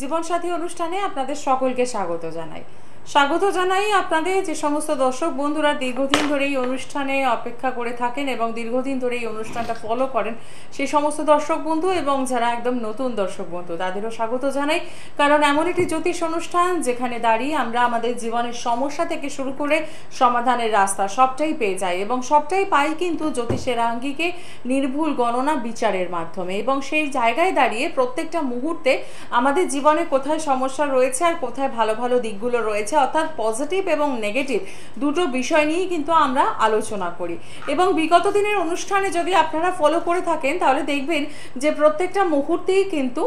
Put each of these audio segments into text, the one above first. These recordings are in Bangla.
জীবনসাথী অনুষ্ঠানে আপনাদের সকলকে স্বাগত জানাই। স্বাগত জানাই আপনাদের। যে সমস্ত দর্শক বন্ধুরা দীর্ঘদিন ধরে এই অনুষ্ঠানে অপেক্ষা করে থাকেন এবং দীর্ঘদিন ধরে এই অনুষ্ঠানটা ফলো করেন, সেই সমস্ত দর্শক বন্ধু এবং যারা একদম নতুন দর্শক বন্ধু, তাদেরও স্বাগত জানাই। কারণ এমন একটি জ্যোতিষ অনুষ্ঠান যেখানে দাঁড়িয়ে আমরা আমাদের জীবনের সমস্যা থেকে শুরু করে সমাধানের রাস্তা সবটাই পেয়ে যাই এবং সবটাই পাই কিন্তু জ্যোতিষের আঙ্গিকে নির্ভুল গণনা বিচারের মাধ্যমে এবং সেই জায়গায় দাঁড়িয়ে প্রত্যেকটা মুহূর্তে আমাদের জীবনে কোথায় সমস্যা রয়েছে আর কোথায় ভালো ভালো দিকগুলো রয়েছে অর্থাৎ পজিটিভ এবং নেগেটিভ দুটো বিষয় নিয়েই কিন্তু আমরা আলোচনা করি। এবং বিগত দিনের অনুষ্ঠানে যদি আপনারা ফলো করে থাকেন, তাহলে দেখবেন যে প্রত্যেকটা মুহূর্তেই কিন্তু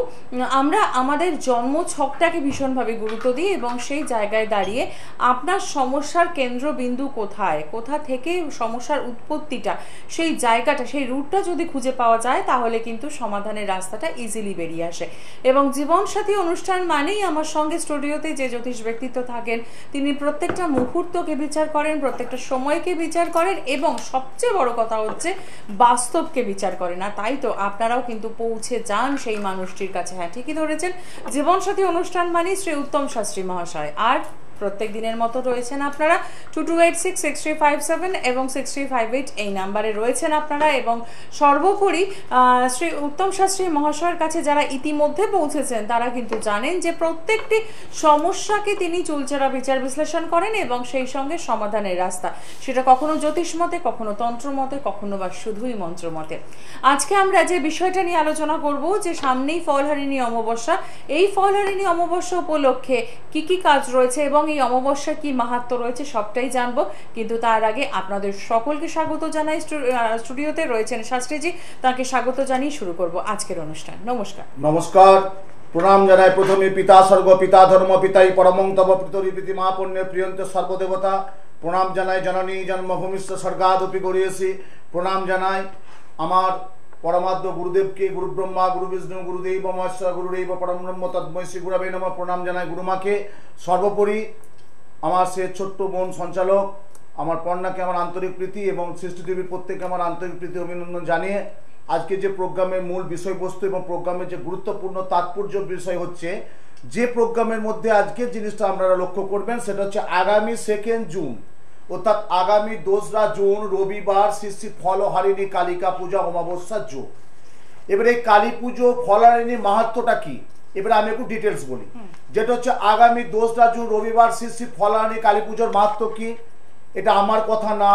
আমরা আমাদের জন্ম ছকটাকে ভীষণভাবে গুরুত্ব দিই এবং সেই জায়গায় দাঁড়িয়ে আপনার সমস্যার কেন্দ্রবিন্দু কোথায়, কোথা থেকে সমস্যার উৎপত্তিটা, সেই জায়গাটা, সেই রুটটা যদি খুঁজে পাওয়া যায়, তাহলে কিন্তু সমাধানের রাস্তাটা ইজিলি বেরিয়ে আসে। এবং জীবনসাথী অনুষ্ঠান মানেই আমার সঙ্গে স্টুডিওতে যে জ্যোতিষ ব্যক্তিত্ব থাকেন তিনি প্রত্যেকটা মুহূর্তকে বিচার করেন, প্রত্যেকটা সময়কে বিচার করেন এবং সবচেয়ে বড় কথা হচ্ছে বাস্তবকে বিচার করেন। আর তাই তো আপনারাও কিন্তু পৌঁছে যান সেই মানুষটির কাছে। হ্যাঁ ঠিকই ধরেছেন। জীবনসাথী অনুষ্ঠান মানে শ্রী উত্তম শাস্ত্রী মহাশয়। আর প্রত্যেক দিনের মতো রয়েছেন আপনারা। Two two eight six six three five seven এবং সিক্স থ্রি ফাইভ এইট এই নাম্বারে রয়েছেন আপনারা এবং সর্বোপরি শ্রী উত্তম শাস্ত্রী মহাশয়ের কাছে যারা ইতিমধ্যে পৌঁছেছেন, তারা কিন্তু জানেন যে প্রত্যেকটি সমস্যাকে তিনি চুলচেরা বিচার বিশ্লেষণ করেন এবং সেই সঙ্গে সমাধানের রাস্তা। সেটা কখনো জ্যোতিষ মতে, কখনো তন্ত্র মতে, কখনো বা শুধুই মন্ত্র মতে। আজকে আমরা যে বিষয়টা নিয়ে আলোচনা করব, যে সামনেই ফলহারিণী অমাবস্যা, এই ফলহারিণী অমাবস্যা উপলক্ষে কি কি কাজ রয়েছে এবং এই অমাবস্যার কি মাহাত্ম রয়েছে সবটাই জানব। কিন্তু তার আগে আপনাদের সকলকে স্বাগত জানাই স্টুডিওতে রয়েছেন শাস্ত্রীজি। তাকে স্বাগত জানিয়ে শুরু করব আজকের অনুষ্ঠান। নমস্কার। নমস্কার। প্রণাম জানাই প্রথমে পিতা স্বর্গ, পিতা ধর্ম, পিতাই পরমং, তব পিতরি প্রীতি মা প্রিয়ন্ত সর্বদেবতা। প্রণাম জানাই জননী জন্মভূমিষ্ঠ স্বর্গাদপি গড়িয়েছি। প্রণাম জানাই আমার পরমাদ্য গুরুদেবকে গুরু ব্রহ্মা গুরু বিষ্ণু গুরুদেব মহেশ্বর গুরুদেব, পরম ব্রহ্ম তদ্ময় গুরবে নম প্রণাম জানাই গুরুমাকে। সর্বোপরি আমার সে ছোট্ট বোন সঞ্চালক, আমার কন্যাকে আমার আন্তরিক প্রীতি এবং সৃষ্টিদেবীর প্রত্যেকে আমার আন্তরিক প্রীতি অভিনন্দন জানিয়ে আজকে যে প্রোগ্রামের মূল বিষয়বস্তু এবং প্রোগ্রামের যে গুরুত্বপূর্ণ তাৎপর্য বিষয় হচ্ছে, যে প্রোগ্রামের মধ্যে আজকে জিনিসটা আপনারা লক্ষ্য করবেন, সেটা হচ্ছে আগামী সেকেন্ড জুন অর্থাৎ আগামী দোসরা জুন রবিবার শ্রী শ্রী ফলহারিণী কালিকা পূজা অমাবস্যার যোগ এবার এই কালী পুজো ফলহারিণী মাহাত্মটা কি? এবারে আমি একটু ডিটেলস বলি। যেটা হচ্ছে আগামী দোসরা জুন রবিবার শ্রী শ্রী ফলহারিণী কালী পুজোর মাহাত্ম কি? এটা আমার কথা না।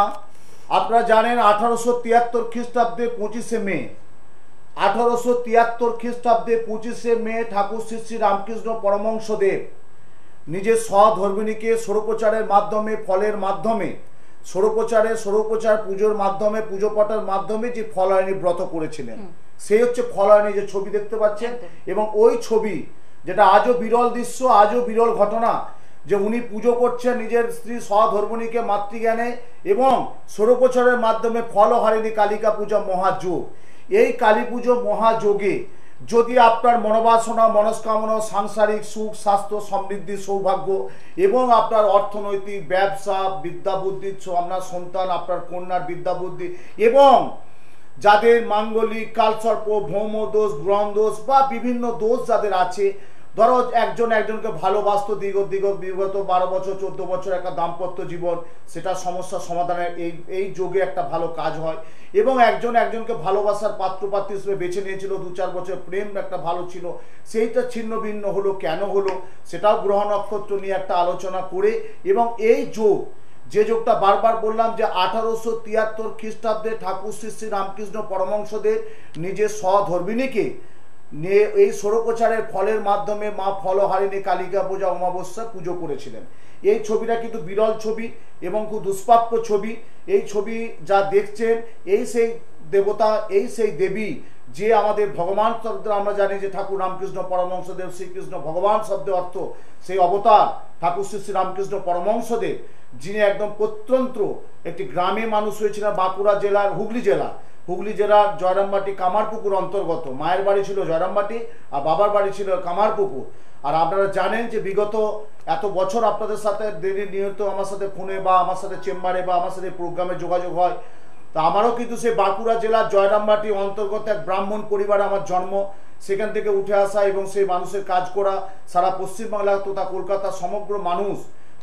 আপনারা জানেন আঠারোশো তিয়াত্তর খ্রিস্টাব্দে পঁচিশে মে। আঠারোশো তিয়াত্তর খ্রিস্টাব্দে পঁচিশে মে ঠাকুর শ্রী শ্রী রামকৃষ্ণ পরমংশদেব নিজের স্বধর্মিনীকে সৌরপ্রচারের মাধ্যমে ফলের মাধ্যমে সৌরপ্রচারে সৌরপ্রচার পুজোর মাধ্যমে পুজো পাঠার মাধ্যমে যে ফলায়নী ব্রত করেছিলেন। সেই হচ্ছে ফলায়নী যে ছবি দেখতে পাচ্ছেন। এবং ওই ছবি যেটা আজও বিরল দৃশ্য আজও বিরল ঘটনা যে উনি পুজো করছেন নিজের স্ত্রী স্বধর্মণীকে মাতৃজ্ঞানে এবং সৌরপ্রচারের মাধ্যমে ফলহারিণী কালিকা পূজা মহাযোগ। এই কালী পুজো মহাযোগে যদি আপনার মনোবাসনা, মনস্কামনা, সাংসারিক সুখ, স্বাস্থ্য সমৃদ্ধি, সৌভাগ্য এবং আপনার অর্থনৈতিক ব্যবসা বিদ্যা বুদ্ধি আপনার সন্তান, আপনার কন্যার বিদ্যা বুদ্ধি এবং যাদের মাঙ্গলিক, কালসর্প ভৌম দোষ গ্রহণ দোষ বা বিভিন্ন দোষ যাদের আছে ধরো একজন একজনকে ভালোবাসতো দীর্ঘ দীর্ঘ, বিগত বারো বছর, চোদ্দ বছর একটা দাম্পত্য জীবন, সেটা সমস্যা সমাধানের এই এই যোগে একটা ভালো কাজ হয়। এবং একজন একজনকে ভালোবাসার পাত্রপাত্রী হিসেবে বেছে নিয়েছিল, দু চার বছর প্রেম একটা ভালো ছিল, সেইটা ছিন্ন ভিন্ন হলো, কেন হলো, সেটাও গ্রহ নক্ষত্র নিয়ে একটা আলোচনা করে এবং এই যোগ, যে যোগটা বারবার বললাম যে আঠারোশো তিয়াত্তর খ্রিস্টাব্দে ঠাকুর শ্রী শ্রী রামকৃষ্ণ পরমংশদেব নিজের স্বধর্মিনীকে এই সৌরপ্রচারের ফলের মাধ্যমে মা ফলহারিণী কালিকা পূজা অমাবস্যা পুজো করেছিলেন। এই ছবিটা কিন্তু বিরল ছবি এবং খুব দুষ্প্রাপ্য ছবি। এই ছবি যা দেখছেন, এই সেই দেবতা, এই সেই দেবী, যে আমাদের ভগবান শব্দ আমরা জানি যে ঠাকুর রামকৃষ্ণ পরমংশদেব শ্রীকৃষ্ণ ভগবান শব্দের অর্থ সেই অবতার, ঠাকুর শ্রী শ্রী রামকৃষ্ণ পরমংশদেব যিনি একদম প্রত্যন্ত একটি গ্রামে মানুষ হয়েছিলেন বাঁকুড়া জেলার হুগলি জেলা। হুগলি জেলার জয়রামবাটি কামারপুকুর অন্তর্গত। মায়ের বাড়ি ছিল জয়রামবাটি, আর বাবার বাড়ি ছিল কামারপুকুর। আর আপনারা জানেন যে বিগত এত বছর আপনাদের সাথে দেরি নিয়ত আমার সাথে ফোনে বা আমার সাথে চেম্বারে বা আমার সাথে প্রোগ্রামে যোগাযোগ হয়, তো আমারও কিন্তু সে বাঁকুড়া জেলার জয়রামবাটি অন্তর্গত এক ব্রাহ্মণ পরিবারে আমার জন্ম। সেখান থেকে উঠে আসা এবং সেই মানুষের কাজ করা সারা পশ্চিমবাংলা তথা কলকাতা সমগ্র মানুষ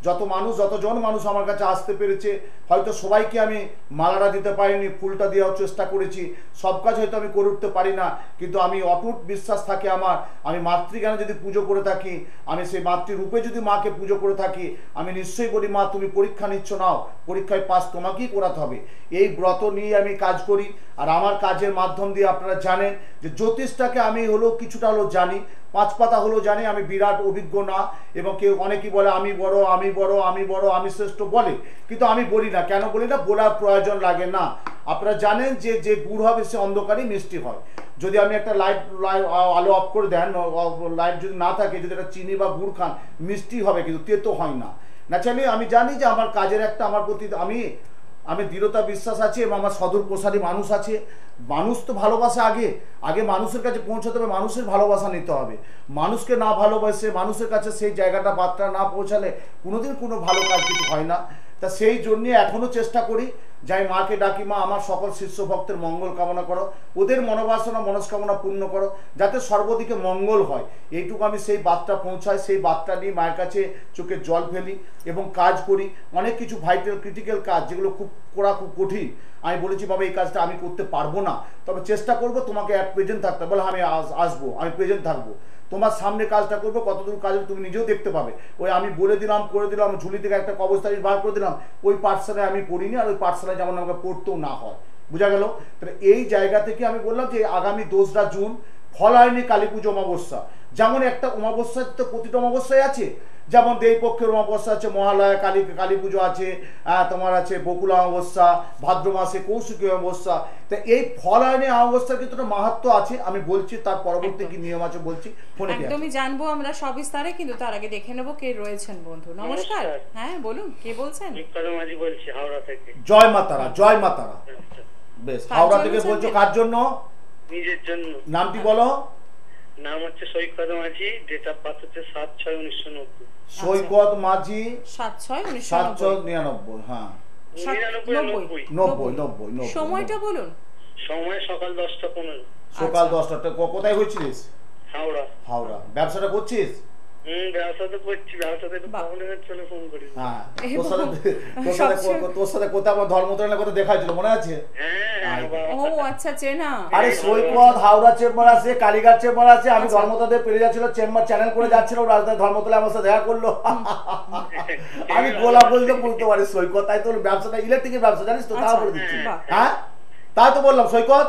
যত মানুষ, যতজন মানুষ আমার কাছে আসতে পেরেছে, হয়তো সবাইকে আমি মালাটা দিতে পারিনি, ফুলটা দেওয়ার চেষ্টা করেছি, সব কাজ হয়তো আমি করে উঠতে পারি না, কিন্তু আমি অটুট বিশ্বাস থাকে আমার, আমি মাতৃজ্ঞানে যদি পুজো করে থাকি, আমি সেই মাতৃরূপে যদি মাকে পুজো করে থাকি, আমি নিশ্চয়ই বলি, মা, তুমি পরীক্ষা নিচ্ছ, নাও, পরীক্ষায় পাস তোমাকেই করাতে হবে। এই ব্রত নিয়ে আমি কাজ করি, আর আমার কাজের মাধ্যম দিয়ে আপনারা জানেন যে জ্যোতিষটাকে আমি হলেও কিছুটা হলেও জানি পাঁচ পাতা হলো জানি আমি বিরাট অভিজ্ঞ না, এবং কেউ অনেকেই বলে, আমি বড় আমি বড় আমি বড়, আমি শ্রেষ্ঠ বলে। কিন্তু আমি বলি না। কেন বলি না? বলার প্রয়োজন লাগে না। আপনারা জানেন যে যে গুড় হবে সে অন্ধকারই মিষ্টি হয়। যদি আমি একটা লাইট লাইট আলো অফ করে দেন লাইট যদি না থাকে, যদি একটা চিনি বা গুড় খান, মিষ্টি হবে, কিন্তু তেতো হয় না। ন্যাচারালি আমি জানি যে আমার কাজের একটা, আমার প্রতি আমি আমি দৃঢ়তা বিশ্বাস আছে এবং আমার সদর প্রসারী মানুষ আছে। মানুষ তো ভালোবাসা আগে। আগে মানুষের কাছে পৌঁছাতে হবে, মানুষের ভালোবাসা নিতে হবে। মানুষকে না ভালোবাসে, মানুষের কাছে সেই জায়গাটা, বার্তা না পৌঁছালে কোনোদিন কোনো ভালো কাজ কিছু হয় না। তা সেই জন্যে এখনও চেষ্টা করি, যাই মাকে ডাকি, মা, আমার সকল শিষ্য ভক্তের মঙ্গল কামনা করো, ওদের মনোবাসনা, মনস্কামনা পূর্ণ করো, যাতে সর্বদিকে মঙ্গল হয়। এইটুকু আমি সেই বার্তা পৌঁছাই, সেই বার্তা নিয়ে মায়ের কাছে চোখে জল ফেলি এবং কাজ করি। অনেক কিছু ভাইটাল ক্রিটিক্যাল কাজ যেগুলো খুব করা খুব কঠিন। আমি বলেছি, বাবা, এই কাজটা আমি করতে পারব না। তবে চেষ্টা করব তোমাকে এক প্রেজেন্ট থাকতে বলে আমি আসব, আমি প্রেজেন্ট থাকব। তোমার সামনে কাজটা করব, কতদূর কাজ তুমি নিজেও দেখতে পাবে। ওই আমি বলে দিলাম, করে দিলাম, ঝুলি থেকে একটা তারিখ বার করে দিলাম, ওই পাঠশালায় আমি পড়িনি আর ওই পাঠশালায় যেমন আমাকে পড়তেও না হয়। বোঝা গেল? তাহলে এই জায়গা থেকে আমি বললাম যে আগামী দোসরা জুন, ফল হয়নি কালী পুজো অমাবস্যা। যেমন একটা অমাবস্যা তো প্রতিটা অমাবস্যায় আছে যেমন দেই পক্ষের অমাবস্যা আছে মহালয়া কালী কালী পুজো আছে তোমার আছে বকুলা অমাবস্যা ভাদ্র মাসে কৌশিকী অমাবস্যা। তা এই ফল হয়নি অমাবস্যার কিন্তু মাহাত্ম আছে আমি বলছি তার পরবর্তী কি নিয়ম আছে বলছি ফোনে একদমই জানব আমরা সবিস্তারে কিন্তু তার আগে দেখে নেব কে রয়েছেন বন্ধু। নমস্কার। হ্যাঁ বলুন কে বলছেন? বলছি হাওড়া থেকে। জয় মাতারা জয় মাতারা। আচ্ছা। বেশ হাওড়া থেকে বলছো কার জন্য? নিজের জন্য। নামটি বলো। নাম হচ্ছে সৈকত মাঝি ডেট অফ বার্থ হচ্ছে সাত ছয় উনিশশো নব্বই। সৈকত মাঝি সাত ছয় সাত সাতশো নিরানব্বই হ্যাঁ। নব্বই। নব্বই। সময়টা বলুন। সময় সকাল দশটা পনেরো। সকাল আচ্ছা। দশটা। কোথায় হয়েছিলিস হাওড়া। হাওড়া। ব্যবসাটা করছিস? হ্যাঁ মনে হ্যাঁ হ্যাঁ আচ্ছা চেনা। আরে সৈকত হাওড়া চেম্বার আছে কালীঘাট চেম্বার আছে আমি আচ্ছা। যাচ্ছিল চেম্বার চ্যানেল করে যাচ্ছিল রাজধানী ধর্মতলা আমার সাথে দেখা করল। আমি গোলা বলতে বলতে পারি সৈকত তাই তো ব্যবসাটা ইলেকট্রিকের ব্যবসা জানিস তো তাও আচ্ছা, করে দিচ্ছি। হ্যাঁ? তাই তো বললাম সৈকত?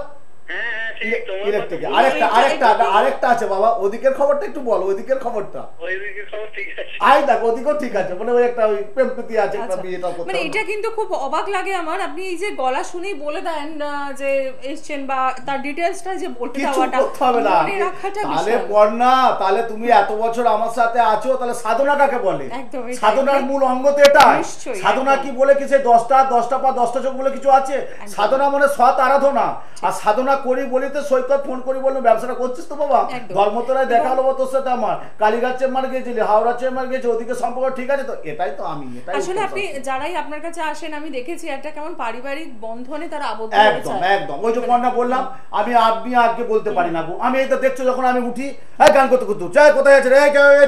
ঠিক তোমার ইলেকট্রিক কথা আরেকটা আরেকটা আরেকটা আছে বাবা ওদিকের খবরটা একটু বল ওদিকের খবরটা। ওইদিকে খবর ঠিক আছে। আই দেখ ওদিকেও ঠিক আছে মানে ওই একটা ওই প্রেম আছে একটা। বিয়েটা মানে এটা কিন্তু খুব অবাক লাগে আমার। আপনি এই যে গলা শুনেই বলে দেন যে এসছেন বা তার ডিটেলসটা যে বলে দেওয়াটা করতে হবে না। তাহলে বিশাল। না তাহলে তুমি এত বছর আমার সাথে আছো তাহলে সাধনা কাকে বলে? সাধনার মূল অঙ্গ তো এটাই। সাধনা কি বলে কি সে দশটা দশটা পা দশটা চোখ বলে কিছু আছে? সাধনা মানে সৎ আরাধনা। আর সাধনা করি বলিতে সৈকত ফোন করি বলল ব্যবসাটা করছিস তো বাবা? ধর্মতলায় দেখা হলো তোর সাথে আমার। কালীঘাট চেম্বার গেছিলি হাওড়া চেম্বার গেছি ওদিকে সম্পর্ক ঠিক আছে তো? এটাই তো আমি এটাই আসলে আপনি যারাই আপনার কাছে আসেন আমি দেখেছি একটা কেমন পারিবারিক বন্ধনে তারা আবদ্ধ একদম একদম। ওই যে কন্যা বললাম আমি আপনি আজকে বলতে পারি না আমি এই তো দেখছ যখন আমি উঠি হ্যাঁ গান করতে করতে চাই কোথায় আছে রে?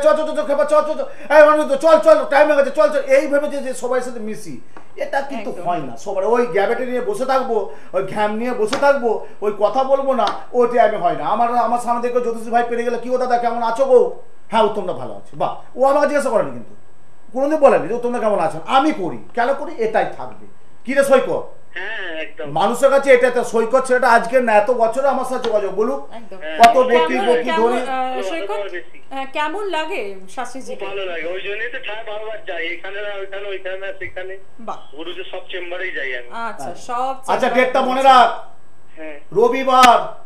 চল চল চল খেপা চল চল চল এই মানুষ তো চল চল টাইম হয়ে গেছে চল চল। এই ভেবে যে সবার সাথে মিশি এটা কিন্তু হয় না। সবার ওই গ্যাবেটে নিয়ে বসে থাকব ওই ঘ্যাম নিয়ে বসে থাকব ওই কথা বলব না ওটি আমি হয় না। আমার আমার সামনে দেখো জ্যোতিষ ভাই পেরে গেলে কি ও দাদা কেমন আছো গো? হ্যাঁ উত্তমটা ভালো আছে। বাহ ও আমাকে জিজ্ঞাসা করেনি কিন্তু। কোনোদিন বলেনি যে তোমরা কেমন আছেন আমি করি। কেন করি? এটাই থাকবে। কি রে সৈকত? হ্যাঁ মানুষের কাছে এটা একটা সৈকত ছেলেটা আজকে না এত বছর আমার সাথে যোগাযোগ বলুক। কত কেমন- বকি বকি ধরি সৈকত? কেমন লাগে খুব শাস্ত্রীজিকে ভালো লাগে। ওই জন্যই তো ঠায় বারবার যাই। এখানে না ওইখানে ওইখানে না সেখানে। গুরুজি সব চেম্বারেই যাই আমি। আচ্ছা সব আচ্ছা ডেটটা মনে রাখ। হ্যাঁ রবিবার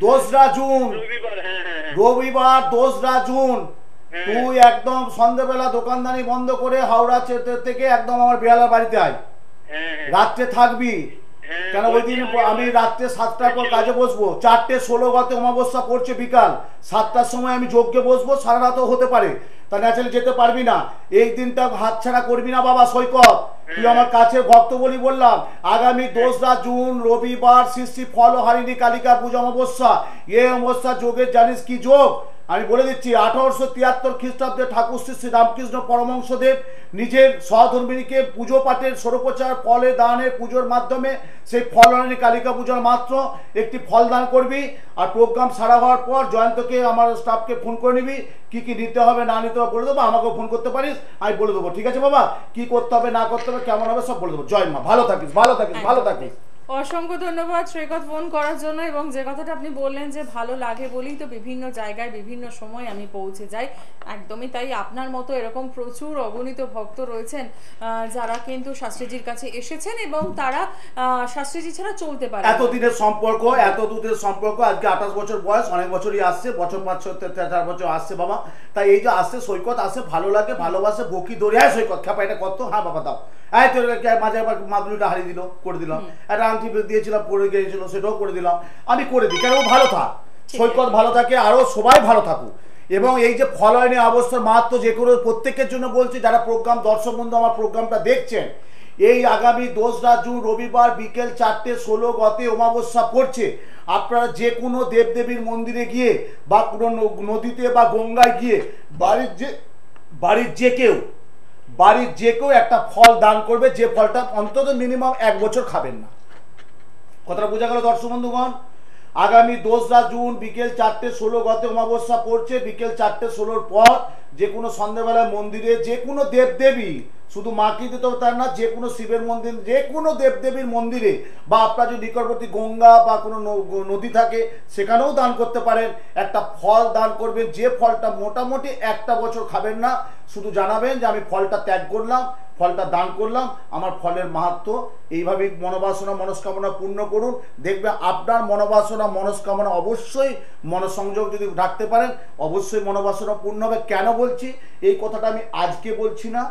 দোসরা জুন। রবিবার হ্যাঁ হ্যাঁ হ্যাঁ। দোসরা জুন। হ্যাঁ। তুই একদম সন্ধ্যেবেলা দোকানদানি বন্ধ করে হাওড়া থেকে একদম আমার বেহালার বাড়িতে আয়। হ্যাঁ হ্যাঁ। রাত্রে থাকবি। হ্যাঁ, কেন ওই দিন আমি রাত্রে সাতটার পর কাজে বসবো? চারটে ষোলো গতে অমাবস্যা পড়ছে বিকাল। সাতটার সময় আমি যজ্ঞে বসবো সারা রাতও হতে পারে। তা ন্যাচারালি যেতে পারবি না। এই দিনটা হাতছাড়া করবি না বাবা সৈকত। তুই আমার কাছে ভক্ত বলি বললাম আগামী দোসরা জুন রবিবার শ্রী শ্রী ফল হারিণী কালিকা পুজো অমাবস্যা। এ অমাবস্যা যোগের জানিস কি যোগ? আমি বলে দিচ্ছি, আঠারোশো তিয়াত্তর খ্রিস্টাব্দে ঠাকুর শ্রী শ্রী রামকৃষ্ণ পরমংশদেব নিজের সহধর্মিনীকে পুজো পাঠের সরোপচার ফলে দানের পুজোর মাধ্যমে সেই ফলহারিণী কালিকা পুজোর মাত্র একটি ফল দান করবি আর প্রোগ্রাম সারা হওয়ার পর জয়ন্তকে আমার স্টাফকে ফোন করে নিবি, কি কি নিতে হবে, না নিতে হবে বলে দেবো, আমাকেও ফোন করতে পারিস, আমি বলে দেবো, ঠিক আছে বাবা? কি করতে হবে, না করতে হবে, কেমন হবে সব বলে দেবো। জয় মা, ভালো থাকিস ভালো থাকিস ভালো থাকিস। অসংখ্য ধন্যবাদ সৈকত ফোন করার জন্য এবং যে কথাটা আপনি বললেন যে ভালো লাগে বলেই তো বিভিন্ন জায়গায় বিভিন্ন সময় আমি পৌঁছে যাই একদমই তাই। আপনার মতো এরকম প্রচুর অগণিত ভক্ত রয়েছেন যারা কিন্তু শাস্ত্রীজির কাছে এসেছেন এবং তারা শাস্ত্রীজি ছাড়া চলতে পারে এতদিনের সম্পর্ক এত দুধের সম্পর্ক আজকে আঠাশ বছর বয়স অনেক বছরই আসছে বছর পাঁচ চার বছর আসছে বাবা। তাই এই যে আসছে সৈকত আসে ভালো লাগে ভালোবাসে বকি দৌড়ে হ্যাঁ সৈকত খেপা এটা কত? হ্যাঁ বাবা দাও। হ্যাঁ তোর মাঝে মাদুলিটা হারিয়ে দিল করে দিলাম। একটা আংটি দিয়েছিলাম পড়ে গিয়েছিল সেটাও করে দিলাম। আমি করে দিই। কেন? ভালো থাক। সৈকত ভালো থাকে আরও সবাই ভালো থাকুক। এবং এই যে ফলয়নী অবস্থার মাহাত্ম যে কোনো প্রত্যেকের জন্য বলছি যারা প্রোগ্রাম দর্শক বন্ধু আমার প্রোগ্রামটা দেখছেন এই আগামী দোসরা জুন রবিবার বিকেল চারটে ষোলো গতে অমাবস্যা পড়ছে। আপনারা যে কোনো দেবদেবীর মন্দিরে গিয়ে বা কোনো নদীতে বা গঙ্গায় গিয়ে বাড়ির যে বাড়ির যে কেউ বাড়ির যে কেউ একটা ফল দান করবে যে ফলটা অন্তত মিনিমাম এক বছর খাবেন না। কথাটা বোঝা গেল দর্শক বন্ধুগণ। আগামী দোসরা জুন বিকেল চারটে ষোলো গত অমাবস্যা পড়ছে। বিকেল চারটে ষোলোর পর যে কোনো সন্ধ্যেবেলায় মন্দিরে যে কোনো দেবদেবী, শুধু মাকে দিতে তার না, যে কোনো শিবের মন্দির, যে কোনো দেবদেবীর মন্দিরে, বা আপনার যদি নিকটবর্তী গঙ্গা বা কোনো নদী থাকে, সেখানেও দান করতে পারেন। একটা ফল দান করবেন, যে ফলটা মোটামুটি একটা বছর খাবেন না, শুধু জানাবেন যে আমি ফলটা ত্যাগ করলাম, ফলটা দান করলাম, আমার ফলের মাহাত্ম। এইভাবেই মনোবাসনা, মনস্কামনা পূর্ণ করুন। দেখবে আপনার মনোবাসনা, মনস্কামনা অবশ্যই মনসংযোগ যদি রাখতে পারেন, অবশ্যই মনোবাসনা পূর্ণ হবে। কেন বলছি এই কথাটা আমি আজকে বলছি না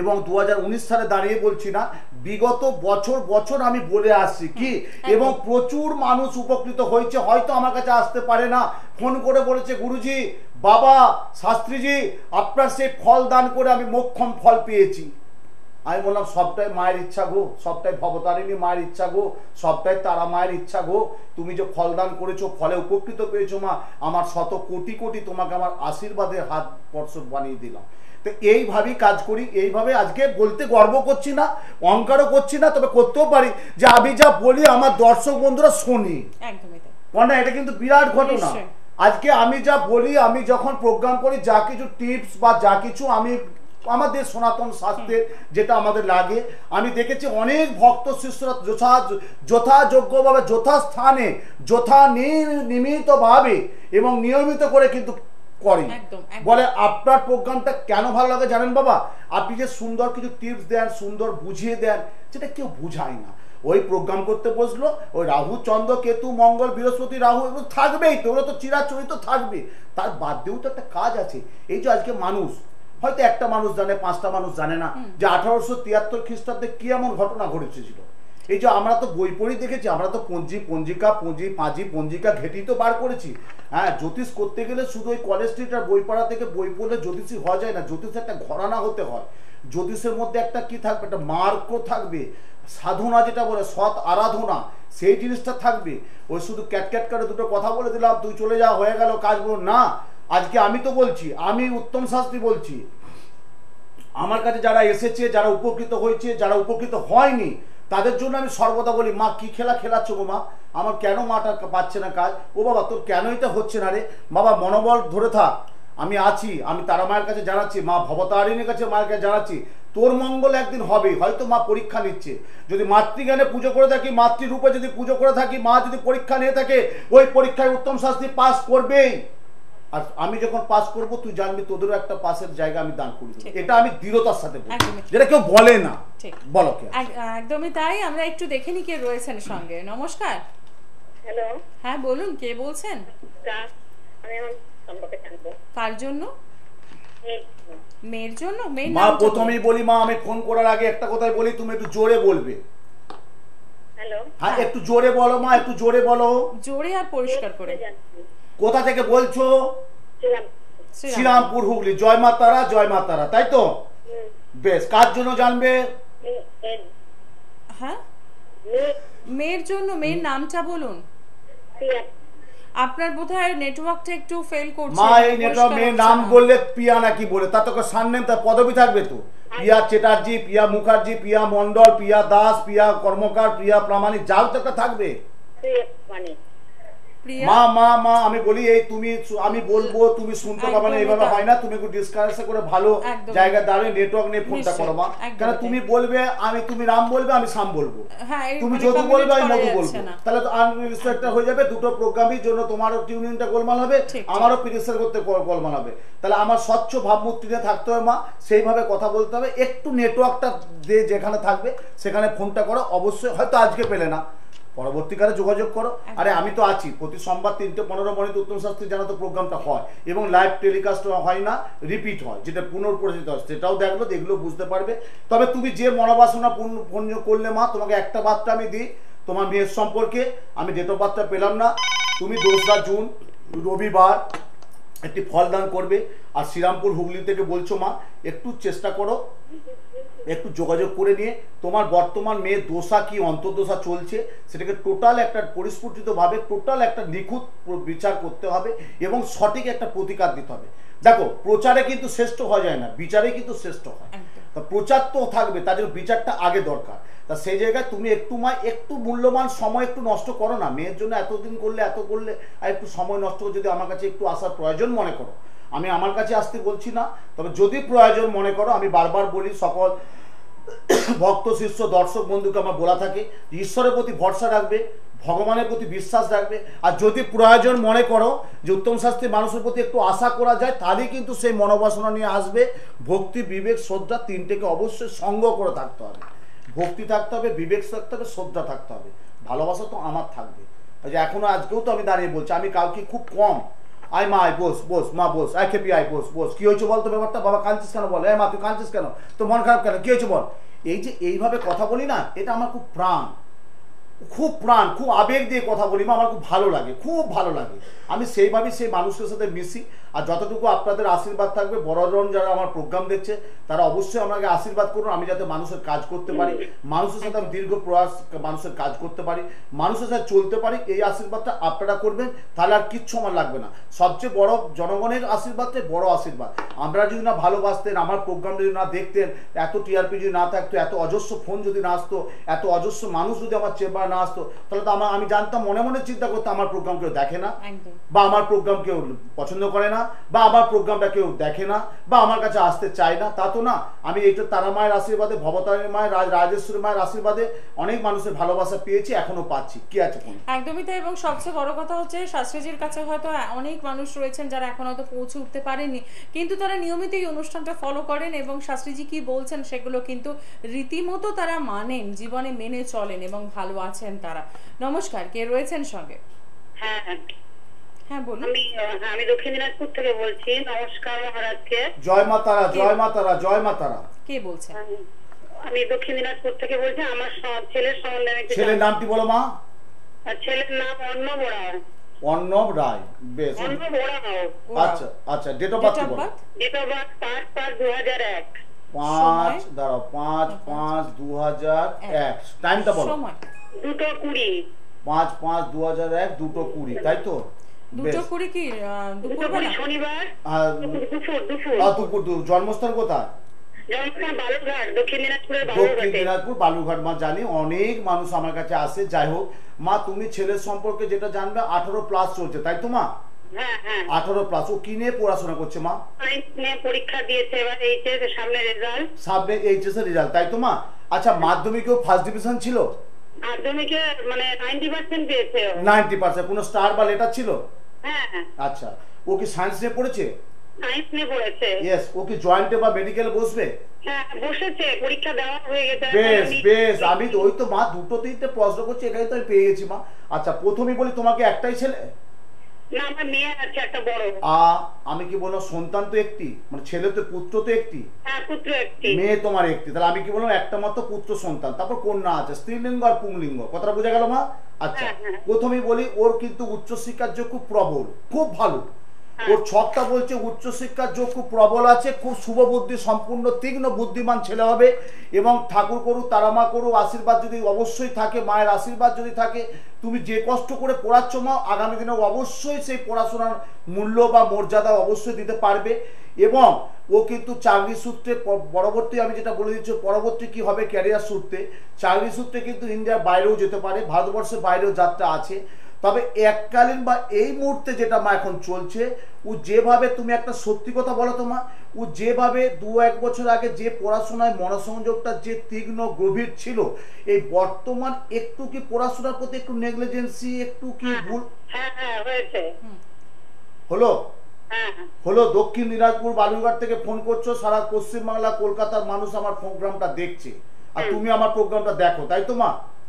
এবং দু হাজার উনিশ সালে দাঁড়িয়ে বলছি না। বিগত বছর বছর আমি বলে আসছি। কি? এবং প্রচুর মানুষ উপকৃত হয়েছে হয়তো আমার কাছে আসতে পারে না। ফোন করে বলেছে গুরুজি বাবা শাস্ত্রীজি আপনার সেই ফল দান করে আমি মোক্ষম ফল পেয়েছি। আমি বললাম সবটাই মায়ের ইচ্ছা গো সবটাই ভবতারিণী মায়ের ইচ্ছা গো সবটাই তারা মায়ের ইচ্ছা গো। তুমি যে ফলদান করেছ ফলে উপকৃত পেয়েছ মা আমার শত কোটি কোটি তোমাকে আমার আশীর্বাদের হাত স্পর্শ বানিয়ে দিলাম। তো এইভাবেই কাজ করি এইভাবে আজকে বলতে গর্ব করছি না অহংকারও করছি না তবে করতেও পারি যে আমি যা বলি আমার দর্শক বন্ধুরা শোনি। একদমই তাই। এটা কিন্তু বিরাট ঘটনা। আজকে আমি যা বলি আমি যখন প্রোগ্রাম করি যা কিছু টিপস বা যা কিছু আমি আমাদের সনাতন শাস্ত্রের যেটা আমাদের লাগে। আমি দেখেছি অনেক ভক্ত শিষ্যরা যথা যথাযোগ্যভাবে যথাস্থানে যথা নিয়মিতভাবে এবং নিয়মিত করে কিন্তু করে। বলে আপনার প্রোগ্রামটা কেন ভালো লাগে জানেন বাবা? আপনি যে সুন্দর কিছু টিপস দেন সুন্দর বুঝিয়ে দেন সেটা কেউ বুঝায় না। ওই প্রোগ্রাম করতে বসল ওই রাহু চন্দ্র কেতু মঙ্গল বৃহস্পতি রাহু এগুলো থাকবেই তো ওগুলো তো চিরাচরিত থাকবে। তার বাদ দিয়েও তো একটা কাজ আছে। এই যে আজকে মানুষ হয়তো একটা মানুষ জানে পাঁচটা মানুষ জানে না যে আঠারোশো তিয়াত্তর খ্রিস্টাব্দে কি এমন ঘটনা ঘটেছিল এই যে আমরা তো বই পড়ি দেখেছি আমরা তো পঞ্জি পঞ্জিকা পঞ্জি পাঁজি পঞ্জিকা ঘেটি তো বার করেছি। হ্যাঁ জ্যোতিষ করতে গেলে শুধু ওই কলেজ স্ট্রিট আর বই পড়া থেকে বই পড়লে জ্যোতিষী হওয়া যায় না। জ্যোতিষ একটা ঘরানা হতে হয়। জ্যোতিষের মধ্যে একটা কি থাকবে? একটা মার্ক থাকবে। সাধনা যেটা বলে সৎ আরাধনা সেই জিনিসটা থাকবে। ওই শুধু ক্যাট ক্যাট করে দুটো কথা বলে দিলাম তুই চলে যা হয়ে গেল কাজগুলো না আজকে আমি তো বলছি, আমি উত্তম শাস্ত্রী বলছি। আমার কাছে যারা এসেছে, যারা উপকৃত হয়েছে, যারা উপকৃত হয়নি, তাদের জন্য আমি সর্বদা বলি, মা, কি খেলা খেলাচ্ছ গো মা? আমার কেন মাটা পাচ্ছে না কাজ? ও বাবা, তোর কেন এটা হচ্ছে না রে? বাবা, মনোবল ধরে থাক। আমি আছি, আমি তারা মায়ের কাছে জানাচ্ছি, মা ভবতারিণীর কাছে মায়ের কাছে জানাচ্ছি, তোর মঙ্গল একদিন হবে, হয়তো মা পরীক্ষা নিচ্ছে। যদি মাতৃজ্ঞানে পুজো করে থাকি, মাতৃরূপে যদি পুজো করে থাকি, মা যদি পরীক্ষা নিয়ে থাকে, ওই পরীক্ষায় উত্তম শাস্তি পাস করবেই। আর আমি যখন পাস করব তুই জানবি তোদেরও একটা পাশের জায়গা আমি দান করি এটা আমি দৃঢ়তার সাথে বলি। যেটা কেউ বলে না। বলো কে একদমই তাই। আমরা একটু দেখে নি কে রয়েছেন সঙ্গে। নমস্কার। হ্যালো। হ্যাঁ বলুন কে বলছেন? আমি আমার সম্পর্কে জানব। কার জন্য? মেয়ের জন্য। মেয়ের মা প্রথমেই বলি মা আমি ফোন করার আগে একটা কথাই বলি তুমি একটু জোরে বলবে। হ্যালো। হ্যাঁ একটু জোরে বলো মা একটু জোরে বলো। জোরে আর পরিষ্কার করে। জানছি। কোথা থেকে বলছো? শ্রীরাম শ্রীরাম। শ্রীরামপুর হুগলি। জয় মা তারা জয় মা তারা তাই তো? বেশ কার জন্য জানবে? হ্যাঁ? মেয়ের জন্য মেয়ের নামটা বলুন। আপনার বোধহয় নেটওয়ার্কটা একটু ফেল করছে। মা এই নেটওয়ার্ক মেয়ের নাম বললে পিয়া নাকি বলে? তার তোকে সান্নেম তার পদবি থাকবে তো। পিয়া চ্যাটার্জি পিয়া মুখার্জি পিয়া মন্ডল পিয়া দাস পিয়া কর্মকার প্রিয়া প্রামাণিক যাও তো একটা থাকবে। মানে প্রিয়া মা মা মা আমি বলি এই তুমি আমি বলব তুমি শুনতে পাবে না এইভাবে হয় না তুমি একটু ডিসকাস করে ভালো একদমই। দাঁড়িয়ে নেটওয়ার্ক নিয়ে ফোনটা করো মা। একদমই তুমি বলবে আমি তুমি রাম বলবে আমি শাম বলব। তুমি মানে যদু বলবে আমি মধু বলব। তাহলে তো আনরিসপেক্টেড হয়ে যাবে দুটো প্রোগ্রামের জন্য তোমারও টিউনিংটা গোলমাল হবে। আমারও করতে গোলমাল হবে। তাহলে আমার স্বচ্ছ ভাবমূর্তি থাকতে হবে মা। সেইভাবে কথা বলতে হবে। একটু নেটওয়ার্কটা যেখানে থাকবে সেখানে ফোনটা করো। অবশ্যই হয়তো আজকে পেলে না। পরবর্তীকালে যোগাযোগ করো। আরে আমি তো আছি। প্রতি সোমবার তিনটে পনেরো মিনিট উত্তম শাস্ত্রী জানা তো প্রোগ্রামটা হয় এবং লাইভ টেলিকাস্ট হয় না রিপিট হয় যেটা পুনর্পরিচিত হয়। সেটাও দেখল দেখলেও বুঝতে পারবে। তবে তুমি যে মনোবাসনা পূর্ণ পূর্ণ করলে মা তোমাকে একটা বার্তা আমি দিই। তোমার মেয়ের সম্পর্কে আমি ডেট অফ বার্তা পেলাম না। তুমি দোসরা জুন রবিবার একটি ফলদান করবে। আর শ্রীরামপুর হুগলি থেকে বলছো মা একটু চেষ্টা করো। একটু যোগাযোগ করে নিয়ে তোমার বর্তমান মেয়ের দোষা কি অন্তর্দশা চলছে সেটাকে টোটাল একটা পরিস্ফুটিতভাবে টোটাল একটা নিখুঁত বিচার করতে হবে এবং সঠিক একটা প্রতিকার দিতে হবে। দেখো প্রচারে কিন্তু শ্রেষ্ঠ হওয়া যায় না বিচারে কিন্তু শ্রেষ্ঠ হয়। তা প্রচার তো থাকবে তার জন্য বিচারটা আগে দরকার। তা সেই জায়গায় তুমি একটু মা একটু মূল্যবান সময় একটু নষ্ট করো না মেয়ের জন্য এতদিন করলে এত করলে আর একটু সময় নষ্ট করে যদি আমার কাছে একটু আসার প্রয়োজন মনে করো আমি আমার কাছে আসতে বলছি না, তবে যদি প্রয়োজন মনে করো, আমি বারবার বলি সকল ভক্ত, শিষ্য, দর্শক, বন্ধুকে আমার বলা থাকে, ঈশ্বরের প্রতি ভরসা রাখবে, ভগবানের প্রতি বিশ্বাস রাখবে, আর যদি প্রয়োজন মনে করো যে উত্তম শাস্ত্রী মানুষের প্রতি একটু আশা করা যায়, তাহলেই কিন্তু সেই মনোবাসনা নিয়ে আসবে, ভক্তি, বিবেক, শ্রদ্ধা তিনটেকে অবশ্যই সঙ্গ করে থাকতে হবে। ভক্তি থাকতে হবে, বিবেক থাকতে হবে, শ্রদ্ধা থাকতে হবে। ভালোবাসা তো আমার থাকবে। যে এখনও আজকেও তো আমি দাঁড়িয়ে বলছি, আমি কাউকে খুব কম আয় মা, আয়, বোস বোস, মা, বোস, আয় খেপি, আয়, বোস বোস। কি হয়েছে বল তো ব্যাপারটা? বাবা, কাঁদছিস কেন বল? এ মা, তুই কাঁদছিস কেন? তো মন খারাপ কেন? কি হয়েছে বল? এই যে এইভাবে কথা বলি না, এটা আমার খুব প্রাণ। খুব প্রাণ, খুব আবেগ দিয়ে কথা বলি, মা, আমার খুব ভালো লাগে, খুব ভালো লাগে। আমি সেইভাবেই সেই মানুষের সাথে মিশি, আর যতটুকু আপনাদের আশীর্বাদ থাকবে, বড়জন যারা আমার প্রোগ্রাম দেখছে, তারা অবশ্যই আমাকে আশীর্বাদ করুন, আমি যাতে মানুষের কাজ করতে পারি, মানুষের সাথে আমি দীর্ঘ প্রয়াস মানুষের কাজ করতে পারি, মানুষের সাথে চলতে পারি, এই আশীর্বাদটা আপনারা করবেন, তাহলে আর কিচ্ছু আমার লাগবে না। সবচেয়ে বড় জনগণের আশীর্বাদটাই বড় আশীর্বাদ। আমরা যদি না ভালোবাসতেন, আমার প্রোগ্রাম যদি না দেখতেন, এত টিআরপি যদি না থাকতো, এত অজস্র ফোন যদি না আসতো, এত অজস্র মানুষ যদি আমার চেম্বারে না আসতো তাহলে তো আমার আমি জানতাম মনে মনে চিন্তা করতাম আমার প্রোগ্রাম কেউ দেখে না বা আমার প্রোগ্রাম কেউ পছন্দ করে না বা আমার প্রোগ্রামটা কেউ দেখে না বা আমার কাছে আসতে চায় না তা তো না। আমি এইটা তারা মায়ের আশীর্বাদে ভবতারী মায়ের রাজেশ্বরী মায়ের আশীর্বাদে অনেক মানুষের ভালোবাসা পেয়েছি এখনও পাচ্ছি। কি আছে একদমই তাই এবং সবচেয়ে বড় কথা হচ্ছে শাস্ত্রীজির কাছে হয়তো অনেক মানুষ রয়েছেন যারা এখন হয়তো পৌঁছে উঠতে পারেনি কিন্তু তারা নিয়মিত এই অনুষ্ঠানটা ফলো করেন এবং শাস্ত্রীজি কি বলছেন সেগুলো কিন্তু রীতিমতো তারা মানেন জীবনে মেনে চলেন এবং ভালো আছেন তারা। নমস্কার কে রয়েছেন সঙ্গে? হ্যাঁ হ্যাঁ। হ্যাঁ বলুন। আমি আমি দক্ষিণ দিনাজপুর থেকে বলছি। নমস্কার মহারাজকে। জয় মা তারা জয় মা তারা জয় মা তারা। কে বলছেন? আমি দক্ষিণ দিনাজপুর থেকে বলছি আমার ছেলের সম্বন্ধে আমি ছেলের নামটি বলো মা? আর ছেলের নাম অন্ন বোড়া অর্ণব রায় বেশ। আচ্ছা আচ্ছা date of birth of birth date of birth পাঁচ পাঁচ দু হাজার এক। পাঁচ দাঁড়াও পাঁচ পাঁচ দু হাজার এক। টাইমটা বলো। দুটো কুড়ি। পাঁচ পাঁচ দু হাজার এক দুটো কুড়ি তাই তো? দুটো কুড়ি কি আহ, দুটো কুড়ি দুপুরবেলা শনিবার দুপুর দুপুর। দুপুর জন্মস্থান কোথায়? দক্ষিণ দিনাজপুরের দক্ষিণ বালুরঘাটে। দিনাজপুর বালুঘাট মা জানি অনেক মানুষ আমার কাছে আসে যাই হোক। মা তুমি ছেলের সম্পর্কে যেটা জানবে আঠারো প্লাস চলছে তাই তো মা? আঠারো প্লাস ও কি নিয়ে পড়াশোনা করছে মা? পরীক্ষা দিয়েছে এবার এইচএস সামনে রেজাল্ট সামনে এইচএস এর রেজাল্ট তাই তো মা? আচ্ছা মাধ্যমিকেও ফার্স্ট ডিভিশন ছিল? মাধ্যমিকে মানে নাইনটি পার্সেন্ট পেয়েছে ও। নাইনটি পার্সেন্ট কোনো স্টার বা লেটার ছিল? হ্যাঁ হ্যাঁ। আচ্ছা। ও কি সায়েন্স নিয়ে পড়েছে? সায়েন্স নিয়ে পড়েছে। ইয়েস ও কি জয়েন্টে বা মেডিকেলে বসবে? হ্যাঁ বসেছে। পরীক্ষা দেওয়া হয়ে গেছে। বেশ এখন আমি তো ওই তো মা দুটো তিনটে প্রশ্ন করছি এখানে তো আমি পেয়ে গেছি মা। আচ্ছা প্রথমেই বলি তোমাকে একটাই ছেলে? আমি কি বললাম সন্তান তো একটি মানে ছেলে তো পুত্র তো একটি। হ্যাঁ একটি। মেয়ে তোমার একটি। তাহলে আমি কি বললাম একটা মাত্র পুত্র সন্তান তারপর কন্যা আছে স্ত্রীলিঙ্গ আর পুংলিঙ্গ কথাটা বোঝা গেল মা? আচ্ছা হ্যাঁ, হ্যাঁ। প্রথমেই বলি ওর কিন্তু উচ্চশিক্ষার যোগ খুব প্রবল খুব ভালো। ওর ছকটা বলছে উচ্চশিক্ষার যোগ খুব প্রবল আছে খুব শুভ বুদ্ধি সম্পূর্ণ তীক্ষ্ণ বুদ্ধিমান ছেলে হবে এবং ঠাকুর করু তারামা করু আশীর্বাদ যদি অবশ্যই থাকে মায়ের আশীর্বাদ যদি থাকে তুমি যে কষ্ট করে পড়াচ্ছ মা, আগামী দিনে অবশ্যই সেই পড়াশোনার মূল্য বা মর্যাদা অবশ্যই দিতে পারবে। এবং ও কিন্তু চাকরি সূত্রে পরবর্তী আমি যেটা বলে দিচ্ছি, পরবর্তী কি হবে ক্যারিয়ার সূত্রে, চাকরি সূত্রে কিন্তু ইন্ডিয়ার বাইরেও যেতে পারে, ভারতবর্ষের বাইরেও যাত্রা আছে। তবে এককালীন বা এই মুহূর্তে যেটা মা এখন চলছে ও যেভাবে তুমি একটা সত্যি কথা বলো তো মা ও যেভাবে দু এক বছর আগে যে পড়াশোনায় মনোসংযোগটা যে তীক্ষ্ণ গভীর ছিল এই বর্তমান একটু কি পড়াশোনার প্রতি একটু নেগলিজেন্সি একটু কি ভুল? হ্যাঁ হ্যাঁ হলো? হ্যাঁ হ্যাঁ। হলো? দক্ষিণ দিনাজপুর বালুরঘাট থেকে ফোন করছ সারা পশ্চিমবাংলা কলকাতার মানুষ আমার প্রোগ্রামটা দেখছে। আর তুমি আমার প্রোগ্রামটা দেখো তাই তো মা? হ্যাঁ হ্যাঁ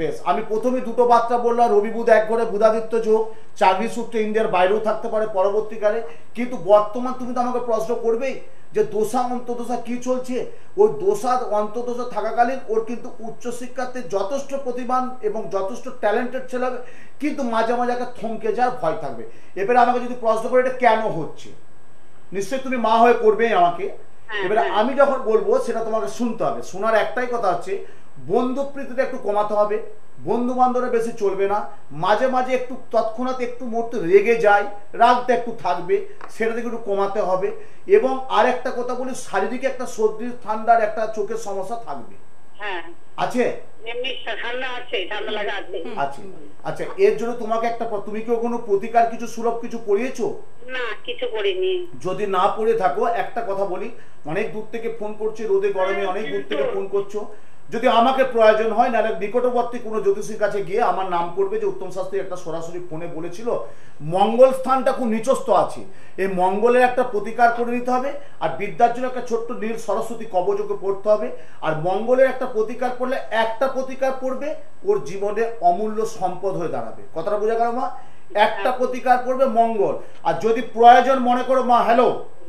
বেশ আমি প্রথমে দুটো বার্তা বললাম রবি বুধ এক ঘরে বুধাদিত্য যোগ। চাকরি সূত্রে ইন্ডিয়ার বাইরেও থাকতে পারে পরবর্তীকালে। কিন্তু বর্তমান তুমি তো আমাকে প্রশ্ন করবেই যে দোষা অন্তদোষা কি চলছে? ওই দোষা অন্তদোষা থাকাকালীন ওর কিন্তু উচ্চশিক্ষাতে যথেষ্ট প্রতিভান এবং যথেষ্ট ট্যালেন্টেড ছেলে হবে। কিন্তু মাঝে মাঝে একটা থমকে যাওয়ার ভয় থাকবে। এবারে আমাকে যদি প্রশ্ন করে এটা কেন হচ্ছে? নিশ্চয়ই তুমি মা হয়ে করবেই আমাকে। হ্যাঁ, এবারে হ্যাঁ। আমি যখন বলব সেটা তোমাকে শুনতে হবে। শোনার একটাই কথা হচ্ছে বন্ধুপ্রীতিটা একটু কমাতে হবে বন্ধু বান্ধবরা বেশি চলবে না মাঝে মাঝে একটু তৎক্ষণাৎ একটু মুহূর্তে রেগে যায় রাগটা একটু থাকবে সেটা থেকে একটু কমাতে হবে এবং আর একটা কথা বলি শারীরিক একটা সর্দি ঠান্ডার একটা চোখের সমস্যা থাকবে। হ্যাঁ। আছে? আছে ঠান্ডা লাগা আছে। আছে আচ্ছা এর জন্য তোমাকে একটা তুমি কি কোনো প্রতিকার কিছু সুলভ কিছু পড়িয়েছো না কিছু করিনি। যদি না পড়ে থাকো একটা কথা বলি অনেক দূর থেকে ফোন করছে রোদে গরমে অনেক দূর থেকে ফোন করছ। যদি আমাকে প্রয়োজন হয়, নাহলে নিকটবর্তী কোনো জ্যোতিষীর কাছে গিয়ে আমার নাম করবে যে উত্তম শাস্ত্রী একটা সরাসরি ফোনে বলেছিল। মঙ্গল স্থানটা খুব নিচস্থ আছে। এই মঙ্গলের একটা প্রতিকার করে নিতে হবে, আর বিদ্যার জন্য একটা ছোট্ট নীল সরস্বতী কবযোগে পড়তে হবে, আর মঙ্গলের একটা প্রতিকার করলে একটা প্রতিকার পড়বে, ওর জীবনে অমূল্য সম্পদ হয়ে দাঁড়াবে। কথাটা বোঝা গেল মা? একটা প্রতিকার করবে মঙ্গল। আর যদি প্রয়োজন মনে করো মা, হ্যালো হ্যাঁ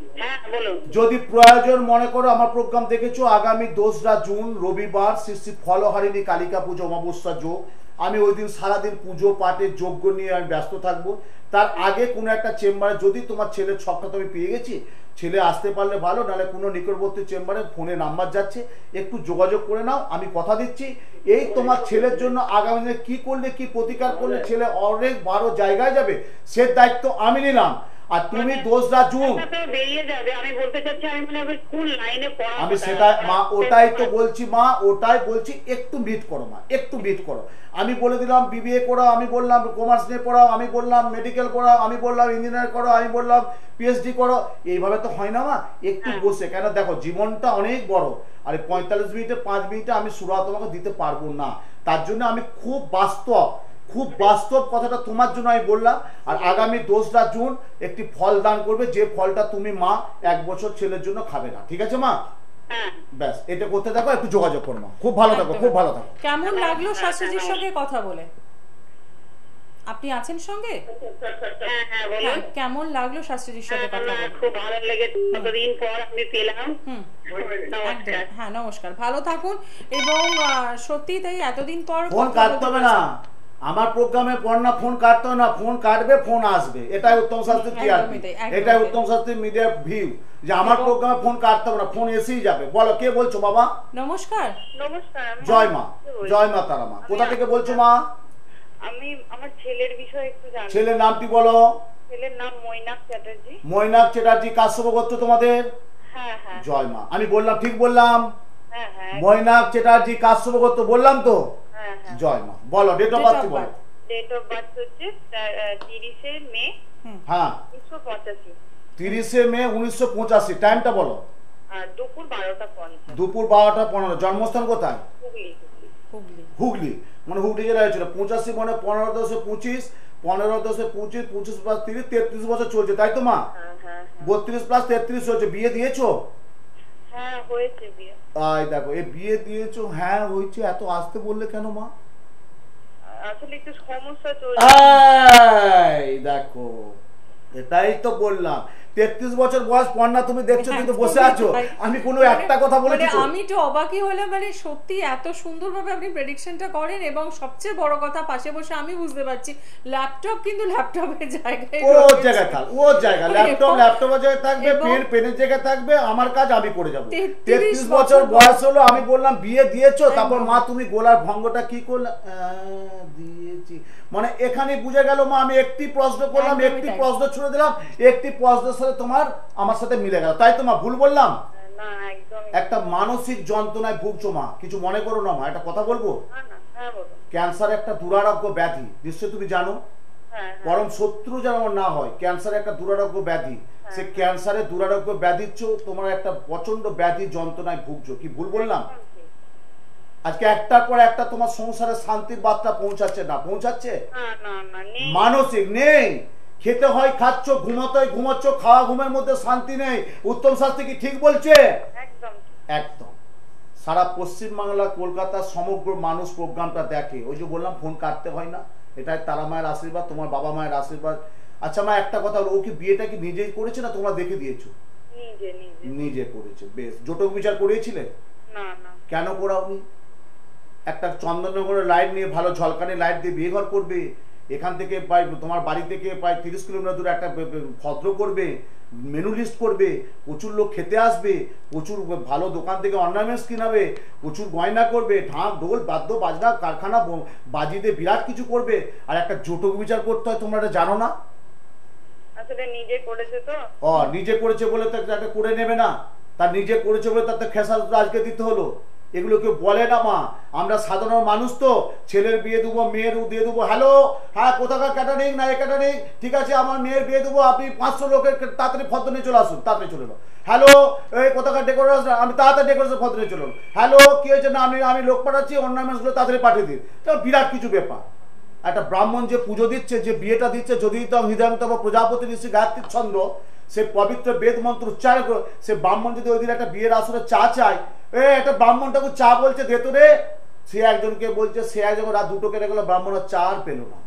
যদি প্রয়োজন মনে করো আমার প্রোগ্রাম দেখেছ আগামী দোসরা জুন রবিবার শ্রী শ্রী ফলহারিণী কালিকা পুজো অমাবস্যা যোগ। আমি ওই দিন সারাদিন পুজো পাঠে যোগ্য নিয়ে আমি ব্যস্ত থাকব। তার আগে কোনো একটা চেম্বারে যদি তোমার ছেলের ছকটা তো আমি পেয়ে গেছি ছেলে আসতে পারলে ভালো নাহলে কোনো নিকটবর্তী চেম্বারে ফোনে নাম্বার যাচ্ছে। একটু যোগাযোগ করে নাও আমি কথা দিচ্ছি। এই তোমার ছেলের জন্য আগামী দিনে কী করলে কি প্রতিকার করলে ছেলে অনেক বড় জায়গায় যাবে সে দায়িত্ব আমি নিলাম। আর তুমি তো বেরিয়ে আমি সেটা মা ওটাই তো বলছি মা ওটাই বলছি একটু করো মা একটু করো। আমি বলে দিলাম বিবিএ করো আমি বললাম কমার্স নিয়ে পড়াও আমি বললাম মেডিকেল করাও আমি বললাম ইঞ্জিনিয়ার করো আমি বললাম পিএইচডি করো। এইভাবে তো হয় না মা একটু হ্যাঁ। বসে। কেন দেখো জীবনটা অনেক বড়। আর পঁয়তাল্লিশ মিনিটে পাঁচ মিনিটে আমি সুরা তোমাকে দিতে পারব না। তার জন্য আমি খুব বাস্তব। খুব বাস্তব কথাটা তোমার জন্য আমি বললাম আর আগামী দোসরা জুন একটি ফল দান করবে যে ফলটা তুমি মা এক বছর ছেলের জন্য খাবে না। ঠিক আছে মা? হ্যাঁ। ব্যাস এটা করতে থাকো একটু যোগাযোগ করো মা। খুব ভালো থাকো খুব ভালো থাকো। কেমন লাগল শাস্ত্রীজির সঙ্গে কথা বলে? আপনি আছেন সঙ্গে? হ্যাঁ হ্যাঁ বলুন। কেমন লাগল শাস্ত্রীজির সাথে হ্যাঁ, কথা বলে? খুব ভালো লেগেছে। কতদিন পর আমি পেলাম। হ্যাঁ নমস্কার। ভালো থাকুন এবং সত্যি তাই এতদিন পর ফোন কাটতে হবে না। আমার প্রোগ্রামে পর না ফোন কাটতে না ফোন কাটবে ফোন আসবে। এটাই উত্তম শাস্ত্রীর টিআরপি। এটাই উত্তম শাস্ত্রীর মিডিয়ার ভিউ যে আমার প্রোগ্রামে ফোন কাটতে হবে না ফোন এসেই যাবে। বলো কে বলছো বাবা? নমস্কার। নমস্কার আমি জয় মা। জয় মা তারা মা। কোথা থেকে বলছো মা? আমি আমার ছেলের বিষয়ে একটু জানি। ছেলের নামটি বলো। ছেলের নাম মৈনাক চ্যাটার্জি। মৈনাক চ্যাটার্জি কাশ্যপ গোত্র তোমাদের? হ্যাঁ হ্যাঁ। জয় মা। আমি বললাম ঠিক বললাম। হ্যাঁ হ্যাঁ মৈনাক চ্যাটার্জি কাশ্যপ বললাম তো? হ্যাঁ হ্যাঁ। জয় মা বলো ডেট অফ বার্থ বলো? ডেট অফ বার্থ হচ্ছে তিরিশে মে হ্যাঁ। উনিশশো পঁচাশি। তিরিশে মে উনিশশো পঁচাশি টাইমটা বলো। দুপুর বারোটা পঞ্চাশ। দুপুর বারোটা পনেরো জন্মস্থান কোথায়? হুগলি। হুগলি। হুগলি। হুগলি মানে হুগলি জেলা হয়েছিল পঁচাশি মানে পনেরো দশে পঁচিশ পনেরো দশে পঁচিশ পঁচিশ প্লাস তিরিশ তেত্রিশ বছর চলছে তাই তো মা? হ্যাঁ হ্যাঁ হ্যাঁ। বত্রিশ প্লাস তেত্রিশ চলছে বিয়ে দিয়েছ? হ্যাঁ হয়েছে বিয়ে। আয় দেখো এ বিয়ে দিয়েছ হ্যাঁ হয়েছে এত আসতে বললে কেন মা? আসলে একটু সমস্যা চলছে। দেখো এটাই তো বললাম। তেত্রিশ বছর বয়স পর্ণা তুমি দেখছ কিন্তু বসে আছো। আমি কোনো একটা কথা বলেছি মানে আমি তো অবাকই হলাম মানে সত্যি এত সুন্দরভাবে আপনি প্রেডিকশনটা করেন এবং সবচেয়ে বড় কথা পাশে বসে আমি বুঝতে পারছি ল্যাপটপ কিন্তু ল্যাপটপের জায়গায় ও রয়েছে। জায়গায় থাক ও জায়গা ল্যাপটপ ল্যাপটপের জায়গায় থাকবে পেন পেনের জায়গায় থাকবে আমার কাজ আমি করে যাব। 33 তেত্রিশ বছর বয়স। হলো আমি বললাম বিয়ে দিয়েছ? তারপর মা তুমি গোলার ভঙ্গটা কি করলে? দিয়েছি। মানে এখানে বুঝে গেল মা আমি একটি প্রশ্ন করলাম একটি প্রশ্ন ছুড়ে দিলাম একটি প্রশ্নের সাথে তোমার আমার সাথে মিলে গেল। তাই তো মা ভুল বললাম? একটা মানসিক যন্ত্রণায় ভুগছো মা। কিছু মনে করো না মা একটা কথা বলব? হ্যাঁ ক্যান্সার একটা দুরারোগ্য ব্যাধি নিশ্চয়ই তুমি জানো? হ্যাঁ হ্যাঁ। পরম শত্রু যেন না হয় ক্যান্সার একটা দুরারোগ্য ব্যাধি। সে ক্যান্সারের দুরারোগ্য ব্যাধির চেয়েও তোমার একটা প্রচণ্ড ব্যাধি যন্ত্রণায় ভুগছো। কি ভুল বললাম? আজকে একটার পর একটা তোমার সংসারে শান্তির বার্তা পৌঁছাচ্ছে না? পৌঁছাচ্ছে? মানসিক নেই। খেতে হয় খাচ্ছ ঘুমাতে হয় ঘুমাচ্ছ খাওয়া ঘুমের মধ্যে শান্তি নেই। উত্তম শাস্ত্রী কি ঠিক বলছে? একদম সারা পশ্চিমবাংলা কলকাতা সমগ্র মানুষ প্রোগ্রামটা দেখে। ওই যে বললাম ফোন কাটতে হয় না। এটাই তারা মায়ের আশীর্বাদ তোমার বাবা মায়ের আশীর্বাদ। আচ্ছা মা একটা কথা ও কি বিয়েটা কি নিজেই করেছে না তোমরা দেখে দিয়েছ? নিজে করেছে বেশ। জটক বিচার করিয়েছিলে? কেন করাওনি? একটা চন্দননগরের লাইট নিয়ে ভালো ঝলকানি লাইট দিয়ে বিয়ে ঘর করবে। এখান থেকে প্রায় তোমার বাড়ি থেকে প্রায় তিরিশ কিলোমিটার দূরে একটা ভদ্র করবে মেনু লিস্ট করবে প্রচুর লোক খেতে আসবে প্রচুর ভালো দোকান থেকে অর্নামেন্টস কিনাবে প্রচুর গয়না করবে ঢাক ঢোল বাদ্য বাজনা কারখানা বাজিতে বিরাট কিছু করবে। আর একটা জটক বিচার করতে হয় তোমরা এটা জানো না? নিজে করেছে তো। ও নিজে করেছে বলে তো একটা করে নেবে না। তার নিজে করেছে বলে তার তো খেসার তো আজকে দিতে হলো। এগুলো কেউ বলে না, মা। আমরা সাধারণ মানুষ তো। ছেলের বিয়ে দেবো, মেয়ের দিয়ে দেবো। হ্যালো? হ্যাঁ কোথাকার ক্যাটারিং না এ ক্যাটারিং ঠিক আছে, আমার মেয়ের বিয়ে দেবো, আপনি পাঁচশো লোকের তাড়াতাড়ি ফদ্দ নিয়ে চলে আসুন, তাড়াতাড়ি চলে হ্যালো? এই কোথাকার ডেকোরেশন আমি তাড়াতাড়ি ডেকোরেশন ফদ্দ নিয়ে চলে এলো হ্যালো? কি হয়েছে? না, আমি আমি লোক পাঠাচ্ছি অর্নামেন্টসগুলো তাড়াতাড়ি পাঠিয়ে দিন। তো বিরাট কিছু ব্যাপার। একটা ব্রাহ্মণ যে পুজো দিচ্ছে, যে বিয়েটা দিচ্ছে, যদি তম হৃদয়ন্তম প্রজাপতি ঋষি গায়ত্রী ছন্দ সে পবিত্র বেদ মন্ত্র উচ্চারণ করে। সে ব্রাহ্মণ যদি ওই দিন একটা বিয়ের আসরে চা চায় এ একটা ব্রাহ্মণটাকে চা বলছে দে তো রে। সে একজনকে বলছে সে একজন রাত দুটো কেটে গেল ব্রাহ্মণ আর চা আর পেল না।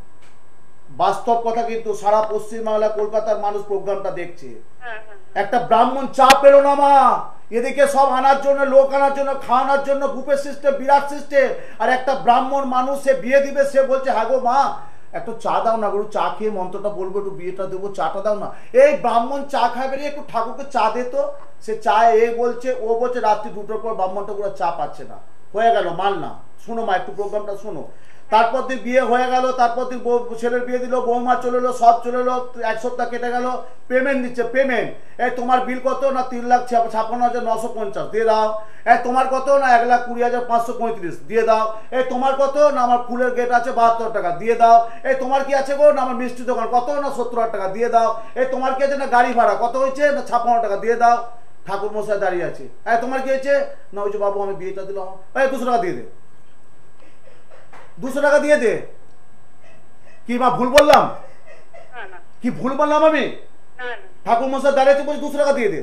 বাস্তব কথা কিন্তু সারা পশ্চিমবাংলা কলকাতার মানুষ প্রোগ্রামটা দেখছে। হ্যাঁ হ্যাঁ। একটা ব্রাহ্মণ চা পেল না মা। এদিকে সব আনার জন্য লোক আনার জন্য খাওয়ানোর জন্য বুফে সিস্টেম বিরাট সিস্টেম আর একটা ব্রাহ্মণ মানুষ সে বিয়ে দিবে সে বলছে হ্যাঁ গো মা একটু চা দাও না গরু, চা খেয়ে মন্ত্রটা বলব, একটু বিয়েটা দেবো, চাটা দাও না। এই ব্রাহ্মণ চা খাবে রে, একটু ঠাকুরকে চা দে তো। সে চা এ বলছে, ও বলছে, রাত্রি দুটোর পর ব্রাহ্মণটা পুরো চা পাচ্ছে না। হয়ে গেল, মাল না। শোনো মা, একটু প্রোগ্রামটা শোনো। তারপর দিন বিয়ে হয়ে গেল, তারপর দিন ছেলের বিয়ে দিল, বৌমা চলে এলো, সব চলে এলো, এক সপ্তাহ কেটে গেল পেমেন্ট দিচ্ছে পেমেন্ট এই তোমার বিল কত? না তিন লাখ ছাপ- ছাপ্পান্ন হাজার নশো পঞ্চাশ, দিয়ে দাও। এই তোমার কত? না এক লাখ কুড়ি হাজার পাঁচশো পঁয়ত্রিশ, দিয়ে দাও। এই তোমার কত? না আমার ফুলের গেট আছে বাহাত্তর টাকা, দিয়ে দাও। এই তোমার কি আছে গো? না আমার মিষ্টি দোকান, কত? না সত্তর হাজার টাকা, দিয়ে দাও। এই তোমার কি আছে? না গাড়ি ভাড়া, কত হয়েছে? না ছাপ্পান্ন টাকা, দিয়ে দাও। ঠাকুর মশাই দাঁড়িয়ে আছে। এই তোমার কি হয়েছে? না, ওই যে বাবু, আমি বিয়েটা দিলাম। এই দুশো টাকা দিয়ে দে। দুশো টাকা দিয়ে দে। কি মা ভুল বললাম? কি ভুল বললাম আমি? ঠাকুর মশাই দাঁড়িয়েছে বলছি দুশো টাকা দিয়ে দে।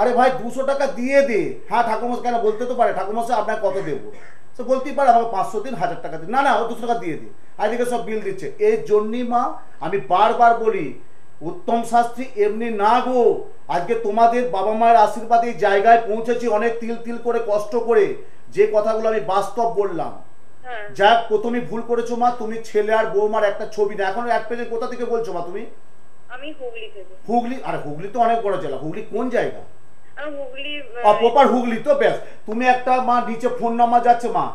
আরে ভাই দুশো টাকা দিয়ে দে। হ্যাঁ ঠাকুর মশাই কেন বলতে তো পারে? ঠাকুর মশাই আপনাকে কত দেবো? সে বলতেই পারে আমাকে পাঁচশো দিন হাজার টাকা দিন। না না ও দুশো টাকা দিয়ে দিই আর এদিকে সব বিল দিচ্ছে। এর জন্যই মা আমি বারবার বলি উত্তম শাস্ত্রী এমনি না গো। আজকে তোমাদের বাবা মায়ের আশীর্বাদে এই জায়গায় পৌঁছেছি অনেক তিল তিল করে কষ্ট করে। যে কথাগুলো আমি বাস্তব বললাম হ্যাঁ। যাক প্রথমে ভুল করেছ মা তুমি ছেলে আর বৌমার একটা ছবি না। এখন এক পেজে কোথা থেকে বলছো মা তুমি? আমি হুগলি থেকে। হুগলি? আরে হুগলি তো অনেক বড় জেলা। হুগলি কোন জায়গা? প্রপার হুগলি তো ব্যাস। তুমি একটা মা নিচে ফোন নাম্বার যাচ্ছে মা।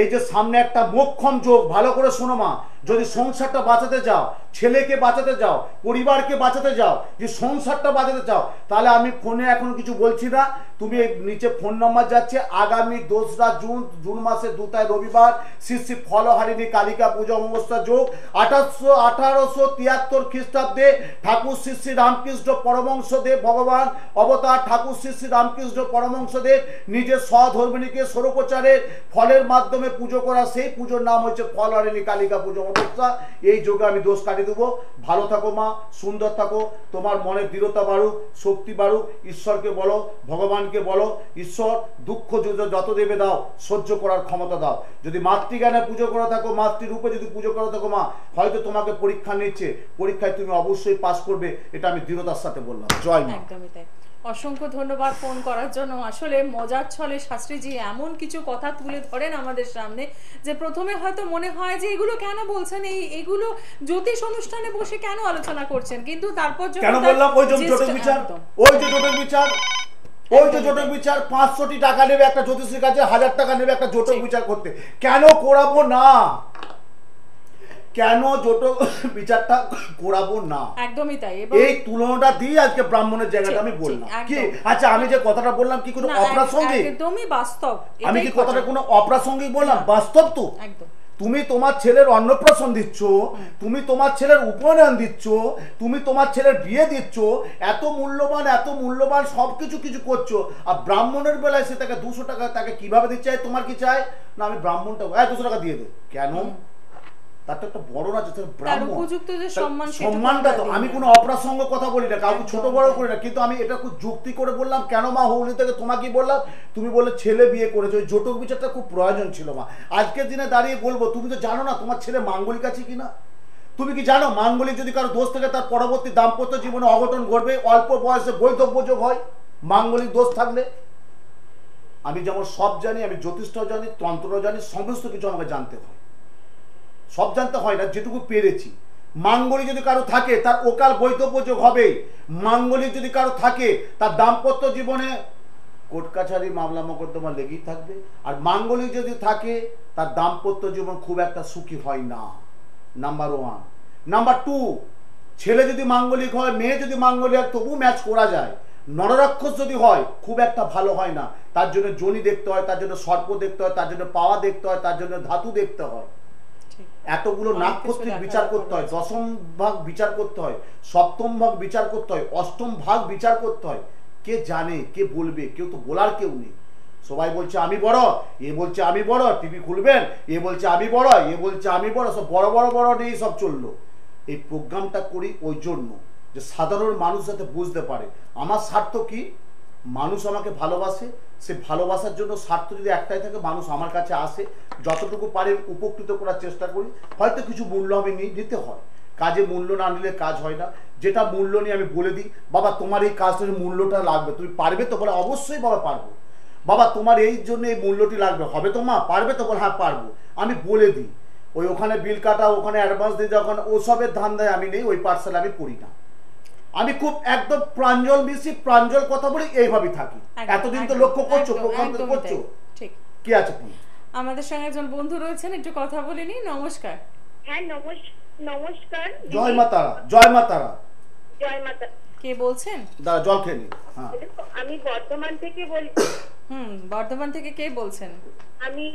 এই যে সামনে একটা মোক্ষম যোগ। ভালো করে শোনো মা। যদি সংসারটা বাঁচাতে যাও, ছেলেকে বাঁচাতে যাও, পরিবারকে বাঁচাতে যাও যে সংসারটা বাঁচাতে চাও, তাহলে আমি ফোনে এখন কিছু বলছি না। তুমি নিচে ফোন নাম্বার যাচ্ছে, আগামী দোসরা জুন জুন মাসের দু তারিখ রবিবার, শ্রী শ্রী ফলহারিণী কালিকা পুজো অমাবস্যা যোগ আঠাশশো আঠারোশো তিয়াত্তর খ্রিস্টাব্দে ঠাকুর শ্রী শ্রী রামকৃষ্ণ পরমংশদেব ভগবান, অবতার ঠাকুর শ্রী শ্রী রামকৃষ্ণ পরমংশদেব নিজের স্বধর্মিনীকে স্বরূপচারের ফলের মাধ্যমে পুজো করা, সেই পুজোর নাম হচ্ছে ফলহারিণী কালিকা পুজো সমস্যা এই যোগে আমি দোষ কাটিয়ে দেবো। ভালো থাকো মা, সুন্দর থাকো। তোমার মনে দৃঢ়তা বাড়ুক, শক্তি বাড়ুক। ঈশ্বরকে বলো, ভগবানকে বলো, ঈশ্বর, দুঃখ যত দেবে দাও, সহ্য করার ক্ষমতা দাও। যদি মাতৃজ্ঞানে পুজো করে থাকো, মাতৃরূপে যদি পুজো করে থাকো মা, হয়তো তোমাকে পরীক্ষা নিচ্ছে। পরীক্ষায় তুমি অবশ্যই পাশ করবে, এটা আমি দৃঢ়তার সাথে বললাম। জয় মা। একদমই তাই। অসংখ্য ধন্যবাদ ফোন করার জন্য। আসলে মজার ছলে শাস্ত্রীজি এমন কিছু কথা তুলে ধরেন আমাদের সামনে যে প্রথমে হয়তো মনে হয় যে এগুলো কেন বলছেন এই এগুলো জ্যোতিষ অনুষ্ঠানে বসে কেন আলোচনা করছেন? কিন্তু তারপর কেন বললাম? ওই যে বিচার ওই যে জোটক বিচার ওই যে জোটক বিচার পাঁচশোটি টাকা নেবে একটা জ্যোতিষীর কাছে হাজার টাকা নেবে একটা জোটক বিচার করতে। কেন করাবো না? কেন জোটক বিচারটা করাবো না? একদমই তাই এই তুলনাটা দিয়ে আজকে ব্রাহ্মণের জায়গাটা আমি বললাম কি? আচ্ছা আমি যে কথাটা বললাম কি কোনো অপ্রাসঙ্গিক? একদমই বাস্তব আমি কি কথাটা কোনো অপ্রাসঙ্গিক বললাম? বাস্তব তো। একদম। তুমি তোমার ছেলের অন্নপ্রাশন দিচ্ছ তুমি তোমার ছেলের উপনয়ন দিচ্ছ তুমি তোমার ছেলের বিয়ে দিচ্ছ এত মূল্যবান এত মূল্যবান সব কিছু কিছু করছ আর ব্রাহ্মণের বেলায় সে তাকে দুশো টাকা তাকে কীভাবে দিচ্ছে তোমার কি চাই? না আমি ব্রাহ্মণটা দুশো টাকা দিয়ে দে। কেন? তার তো একটা বড় না যে ব্রাহ্মণ। উপযুক্ত যে সম্মান সম্মানটা তো আমি কোনো অপ্রাসঙ্গ কথা বলি না কাউকে ছোট বড় করি না কিন্তু আমি এটা খুব যুক্তি করে বললাম কেন মা হৌলি থেকে তোমাকে বললাম? তুমি বললে ছেলে বিয়ে করেছ ওই জটক বিচারটা খুব প্রয়োজন ছিল মা। আজকের দিনে দাঁড়িয়ে বলব তুমি তো জানো না তোমার ছেলে মাঙ্গলিক আছে কিনা? তুমি কি জানো মাঙ্গলিক যদি কারও দোষ থেকে তার পরবর্তী দাম্পত্য জীবনে অঘটন ঘটবে অল্প বয়সে বৈধব্য যোগ হয় মাঙ্গলিক দোষ থাকলে? আমি যেমন সব জানি আমি জ্যোতিষটাও জানি তন্ত্রও জানি সমস্ত কিছু আমাকে জানতে হয় সব জানতে হয় না, যেটুকু পেরেছি। মাঙ্গলিক যদি কারও থাকে, তার ওকাল বৈধব্য যোগ হবে মাঙ্গলিক যদি কারও থাকে, তার দাম্পত্য জীবনে কোর্ট কাছারি মামলা মোকদ্দমা লেগেই থাকবে। আর মাঙ্গলিক যদি থাকে, তার দাম্পত্য জীবন খুব একটা সুখী হয় না। নাম্বার ওয়ান নাম্বার টু ছেলে যদি মাঙ্গলিক হয়, মেয়ে যদি মাঙ্গলিক হয় তবু ম্যাচ করা যায়। নররাক্ষস যদি হয়, খুব একটা ভালো হয় না। তার জন্য জনি দেখতে হয়, তার জন্য সর্প দেখতে হয়, তার জন্য পাওয়া দেখতে হয়, তার জন্য ধাতু দেখতে হয়। এতগুলো নাক্ষত্রিক বিচার করতে হয় দশম ভাগ বিচার করতে হয় সপ্তম ভাগ বিচার করতে হয় অষ্টম ভাগ বিচার করতে হয়। কে জানে কে বলবে? কেউ তো বলার কেউ নেই। সবাই বলছে আমি বড়। এ বলছে আমি বড়। টিভি খুলবেন এ বলছে আমি বড়। এ বলছে আমি বড়। সব বড় বড় বড় নেই সব চলল। এই প্রোগ্রামটা করি ওই জন্য যে সাধারণ মানুষ যাতে বুঝতে পারে। আমার স্বার্থ কি? মানুষ আমাকে ভালোবাসে, সে ভালোবাসার জন্য স্বার্থ যদি একটাই থাকে, মানুষ আমার কাছে আসে, যতটুকু পারে উপকৃত করার চেষ্টা করি। হয়তো কিছু মূল্য আমি নিতে হয়। কাজে মূল্য না নিলে কাজ হয় না। যেটা মূল্য নিয়ে আমি বলে দিই, বাবা, তোমার এই কাজটার মূল্যটা লাগবে, তুমি পারবে তো বলে, অবশ্যই বাবা, পারব। বাবা, তোমার এই জন্য এই মূল্যটি লাগবে। হবে তো মা? পারবে তো বলে হ্যাঁ পারব। আমি বলে দিই, ওই ওখানে বিল কাটা, ওখানে অ্যাডভান্স দিয়ে যখন ওসবের ধান্দায় আমি নেই, ওই পার্সেল আমি করি না। আমি খুব একদম প্রাঞ্জল মিশি প্রাঞ্জল কথা বলি এইভাবেই থাকি। এতদিন তো লক্ষ্য করছ একদমই করছ? ঠিক। কি আছে তুমি আমাদের সঙ্গে একজন বন্ধু রয়েছেন একটু কথা বলে নি নমস্কার। হ্যাঁ নমস নমস্কার। জয় মা তারা জয় মা তারা। জয় মাতা কে বলছেন? দাঁড়া জল খেয়ে নি। হ্যাঁ। আমি বর্তমান থেকে বলছি হুম বর্ধমান থেকে কে বলছেন? আমি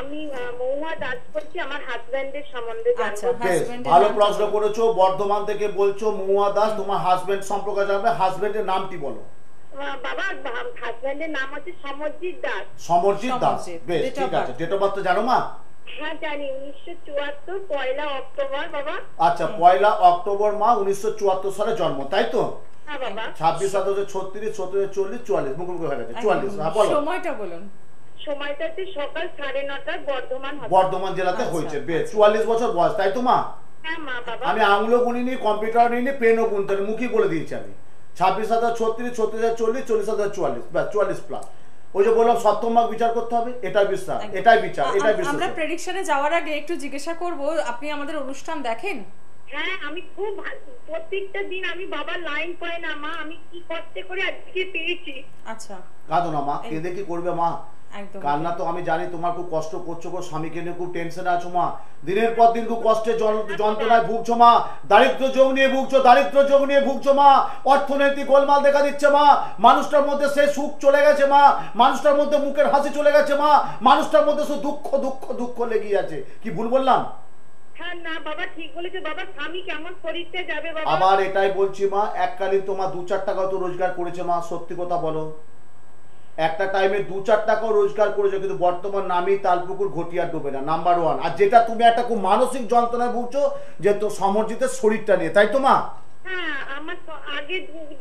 আমি দাস করছি আমার হাজবেন্ডের সম্বন্ধে আচ্ছা। বেশ Husband-এর ভালো প্রশ্ন করেছ বর্ধমান থেকে বলছো মহুয়া দাস তোমার হাজবেন্ড সম্পর্কে জানবে হাজবেন্ডের নামটি বলো। বাবা হাজবেন্ডের নাম হচ্ছে সমরজিৎ দাস। সমরজিৎ দাস বেশ ঠিক আছে ডেট অফ বার্থ জানো মা? হ্যাঁ জানি উনিশশো চুয়াত্তর পয়লা অক্টোবর বাবা। আচ্ছা পয়লা অক্টোবর মা উনিশশো চুয়াত্তর সালে জন্ম তাই তো? হ্যাঁ ছাব্বিশ সাতাশে ছত্রিশ চল্লিশ চুয়াল্লিশ। মুখোমুখি হয়ে গেছে। চুয়াল্লিশ হ্যাঁ সময়টা বলুন। সময়টা সকাল সাড়ে নটায় বর্ধমান বর্ধমান জেলাতে আচ্ছা, হয়েছে বেশ। চুয়াল্লিশ বছর বয়স তাই তো মা? হ্যাঁ মা বাবা। আমি আঙুলো গুনিনি কম্পিউটার নিইনি পেনও গুনতে মুখই বলে দিয়েছি আমি। ছাব্বিশ হাজার ছত্রিশ ছত্রিশ হাজার চল্লিশ চল্লিশ হাজার চুয়াল্লিশ ব্যাস চুয়াল্লিশ প্লাস ওই যে বললাম সপ্তম ভাগ বিচার করতে হবে এটাই বিশ্বাস এটাই বিচার এটাই বিশ্বাস। আমরা প্রেডিকশনে যাওয়ার আগে একটু জিজ্ঞাসা করব আপনি আমাদের অনুষ্ঠান দেখেন? হ্যাঁ আমি খুব ভালো। প্রত্যেকটা দিন আমি বাবার লাইন পাই না মা। আমি কি করতে করে আজকে পেয়েছি। আচ্ছা। কাঁদো না মা। কেঁদে কি করবে মা? কান্না তো আমি জানি তোমার খুব কষ্ট করছ গো স্বামীকে নিয়ে খুব টেনশনে আছো মা। দিনের পর দিন খুব কষ্টে যন্ত্রণায় ভুগছো মা। দারিদ্র যোগ নিয়ে ভুগছো দারিদ্র যোগ নিয়ে ভুগছো মা। অর্থনৈতিক গোলমাল দেখা দিচ্ছে মা। মানুষটার মধ্যে সে সুখ চলে গেছে মা। মানুষটার মধ্যে মুখের হাসি চলে গেছে মা। মানুষটার মধ্যে শুধু দুঃখ দুঃখ দুঃখ লেগে আছে। কি ভুল বললাম? আবার এটাই বলছি মা এককালীন তোমার দু চার টাকা তো রোজগার করেছে মা সত্যি কথা বলো। একটা টাইমে দু চার টাকাও রোজগার করেছ কিন্তু বর্তমান নামই তালপুকুর ঘটিয়া ডোবে না নাম্বার ওয়ান আর যেটা তুমি একটা খুব মানসিক যন্ত্রণায় ভুগছো যে তো সমর্জিতের শরীরটা নিয়ে তাই তো মা? হ্যাঁ আমার তো আগে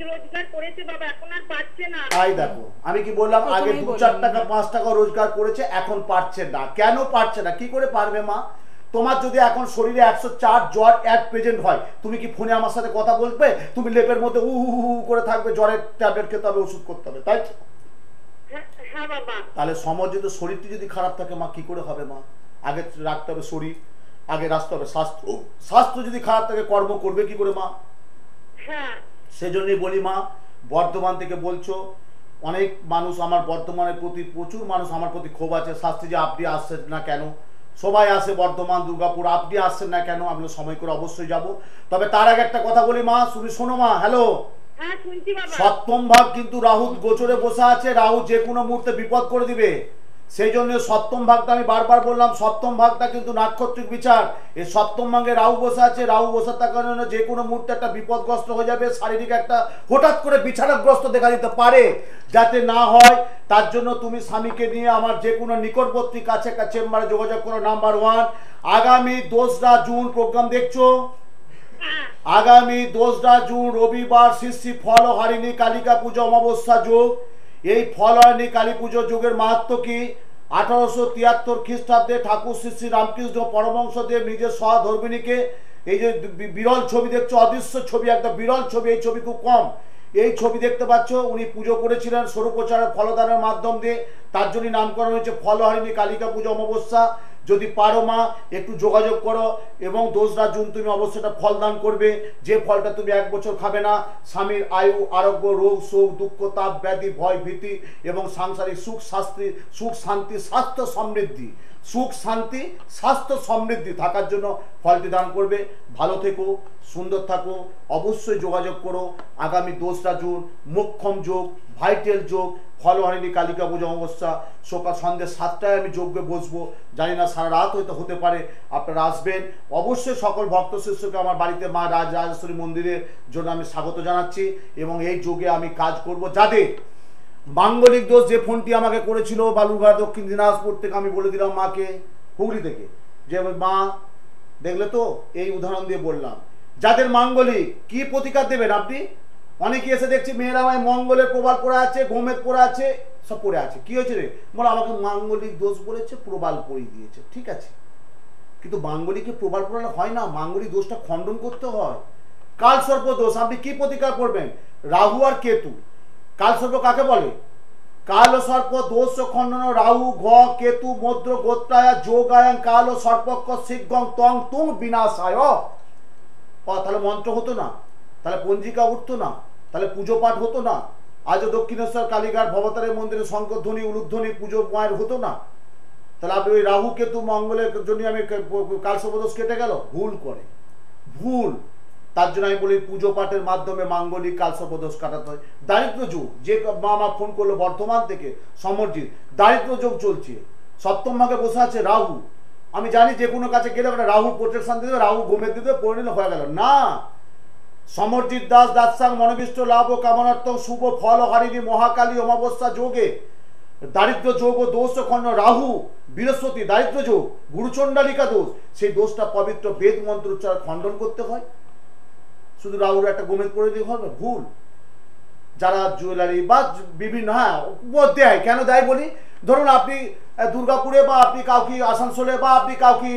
রোজগার করেছে বাবা এখন আর পাচ্ছে না। তাই দেখো আমি কি বললাম আগে দু চার টাকা। পাঁচ টাকা রোজগার করেছে এখন পারছে না। কেন পারছে না? কি করে পারবে মা? তোমার যদি এখন শরীরে একশো চার জ্বর এক প্রেজেন্ট হয় তুমি কি ফোনে আমার সাথে কথা বলবে? তুমি লেপের মধ্যে উ হু করে থাকবে জ্বরের ট্যাবলেট খেতে হবে ওষুধ করতে হবে তাই? হ্যাঁ হ্যাঁ তাহলে সমর্জিত শরীরটি যদি খারাপ থাকে মা কি করে হবে মা? আগে রাখতে হবে শরীর আগে রাখতে হবে স্বাস্থ্য। স্বাস্থ্য যদি খারাপ থাকে কর্ম করবে কি করে মা? হ্যাঁ। সেজন্যই বলি মা বর্ধমান থেকে বলছো অনেক মানুষ আমার বর্ধমানের প্রতি প্রচুর মানুষ আমার প্রতি ক্ষোভ আছে শাস্ত্রী যে আপনি আসছেন না কেন? সবাই আসে বর্ধমান দুর্গাপুর আপনি আসছেন না কেন? আমরা সময় করে অবশ্যই যাব। তবে তার আগে একটা কথা বলি মা তুমি শোনো মা হ্যালো? হ্যাঁ সপ্তম ভাগ কিন্তু রাহুল গোচরে বসে আছে রাহু যে কোনো মুহূর্তে বিপদ করে দিবে। সেই জন্য সপ্তম ভাগটা আমি বারবার বললাম, সপ্তম ভাগটা কিন্তু নাক্ষত্রিক বিচার। এই সপ্তম ভাগে রাহু বসে আছে, রাহু বসে থাকার জন্য যে কোনো মুহূর্তে একটা বিপদগ্রস্ত হয়ে যাবে, শারীরিক একটা হঠাৎ করে বিছানাগ্রস্ত দেখা দিতে পারে। যাতে না হয়, তার জন্য তুমি স্বামীকে নিয়ে আমার যে কোনো নিকটবর্তী কাছে একটা চেম্বারে যোগাযোগ করো, নাম্বার ওয়ান। আগামী দোসরা জুন প্রোগ্রাম দেখছ? আগামী দোসরা জুন রবিবার, শ্রী শ্রী ফলহারিণী কালিকা পুজো অমাবস্যা যোগ। এই ফলহারিণী কালী পুজো যুগের মাহাত্ম কি? আঠারোশো তিয়াত্তর খ্রিস্টাব্দে ঠাকুর শ্রী শ্রী রামকৃষ্ণ পরমংসদেব নিজের সহধর্মিনীকে এই যে বিরল ছবি দেখছ, অদৃশ্য ছবি একটা বিরল ছবি, এই ছবি খুব কম। এই ছবি দেখতে পাচ্ছ, উনি পুজো করেছিলেন স্বরূপচারের ফলদানের মাধ্যম দিয়ে। তার জন্যই নামকরণ হয়েছে ফলহারিণী কালিকা পুজো অমাবস্যা। যদি পারো মা, একটু যোগাযোগ করো এবং দোসরা জুন তুমি অবশ্যই একটা ফল দান করবে। যে ফলটা তুমি এক বছর খাবে না, স্বামীর আয়ু, আরোগ্য, রোগ, শোক, দুঃখ, তাপ, ব্যাধি, ভয়, ভীতি এবং সাংসারিক সুখ, শাস্তি, সুখ, শান্তি, স্বাস্থ্য সমৃদ্ধি। সুখ, শান্তি, স্বাস্থ্য সমৃদ্ধি থাকার জন্য ফলটি দান করবে। ভালো থেকো, সুন্দর থাকো, অবশ্যই যোগাযোগ করো। আগামী দোসরা জুন, মোক্ষম যোগ, ভাইটেল যোগ ফলহারিণী কালিকা পুজো অমাবস্যা সকাল সন্ধ্যে সাতটায় আমি যজ্ঞে বসবো। জানি না সারা রাত হয়তো হতে পারে, আপনারা আসবেন। অবশ্যই সকল ভক্ত শিষ্যকে আমার বাড়িতে মা রাজ, রাজেশ্বরী মন্দিরের জন্য আমি স্বাগত জানাচ্ছি এবং এই যোগে আমি কাজ করব। যাদের মাঙ্গলিক দোষ যে ফোনটি আমাকে করেছিল, বালুরঘাট, দক্ষিণ দিনাজপুর থেকে আমি বলে দিলাম মাকে, হুগলি থেকে। যে মা, দেখলে তো এই উদাহরণ দিয়ে বললাম। যাদের মাঙ্গলিক, কি প্রতিকার দেবেন আপনি? অনেকে এসে দেখছি, মেয়েরা আমায় মঙ্গলের প্রবাল পড়ে আছে, গোমেদ পড়ে আছে, সব পড়ে আছে। কি হয়েছে রে? বলো, আমাকে মাঙ্গলিক দোষ বলেছে, প্রবাল পড়িয়ে দিয়েছে। ঠিক আছে। কিন্তু মাঙ্গলিকে প্রবাল পড়ালে হয় না, মাঙ্গলিক দোষটা খণ্ডন করতে হয়। কাল সর্প দোষ, আপনি কি প্রতিকার করবেন? রাহু আর কেতু। কাল সর্প কাকে বলে? কাল সর্প দোষ খণ্ডন, রাহু, ঘ, কেতু, মদ্র, গোত্রায়, যোগায়ন, কাল সর্পক্ষ শীঘ্রং তং, তুং, বিনাশায়। তাহলে মন্ত্র হতো না। তাহলে পঞ্জিকা উঠতো না। তাহলে পুজো পাঠ হতো না। আজও দক্ষিণেশ্বর, কালীঘাট, ভবতারের মন্দিরে শঙ্করধ্বনি, উলুধ্বনি পুজো মায়ের হতো না। তাহলে আপনি ওই রাহু, কেতু, মঙ্গলের জন্য আমি কালসবদোষ কেটে গেল? ভুল করে। ভুল। তার জন্য আমি বলি পুজো পাঠের মাধ্যমে মাঙ্গলিক কালসর্পদোষ কাটাতে হয়। দারিদ্র যুগ, যে মা মা ফোন করল বর্ধমান থেকে, সমরজিৎ, দারিদ্র যোগ চলছে। সপ্তম ভাগে বসে আছে রাহু। আমি জানি যে কোনো কাছে গেলে রাহু প্রোটেকশন দিতে রাহু ঘুমের দিতে নিলে হয়ে গেল। না! সমরজিৎ দাস দাসাং মনোবিষ্ট লাভ ও কামনার্থ শুভ ফল হারিণী মহাকালী অমাবস্যা যোগে। দারিদ্র যোগ ও দোষ খণ্ড রাহু, বৃহস্পতি দারিদ্র যোগ, গুরুচণ্ডালিকা দোষ। সেই দোষটা পবিত্র বেদ মন্ত্র উচ্চারণ খণ্ডন করতে হয়। শুধু রাহুর একটা গোমেদ করে দিয়ে হবে, ভুল। যারা জুয়েলারি বা বিভিন্ন হ্যাঁ দেয় কেন দেয় বলি? ধরুন আপনি দুর্গাপুরে বা আপনি কাউকে আসানসোলে বা আপনি কাউকে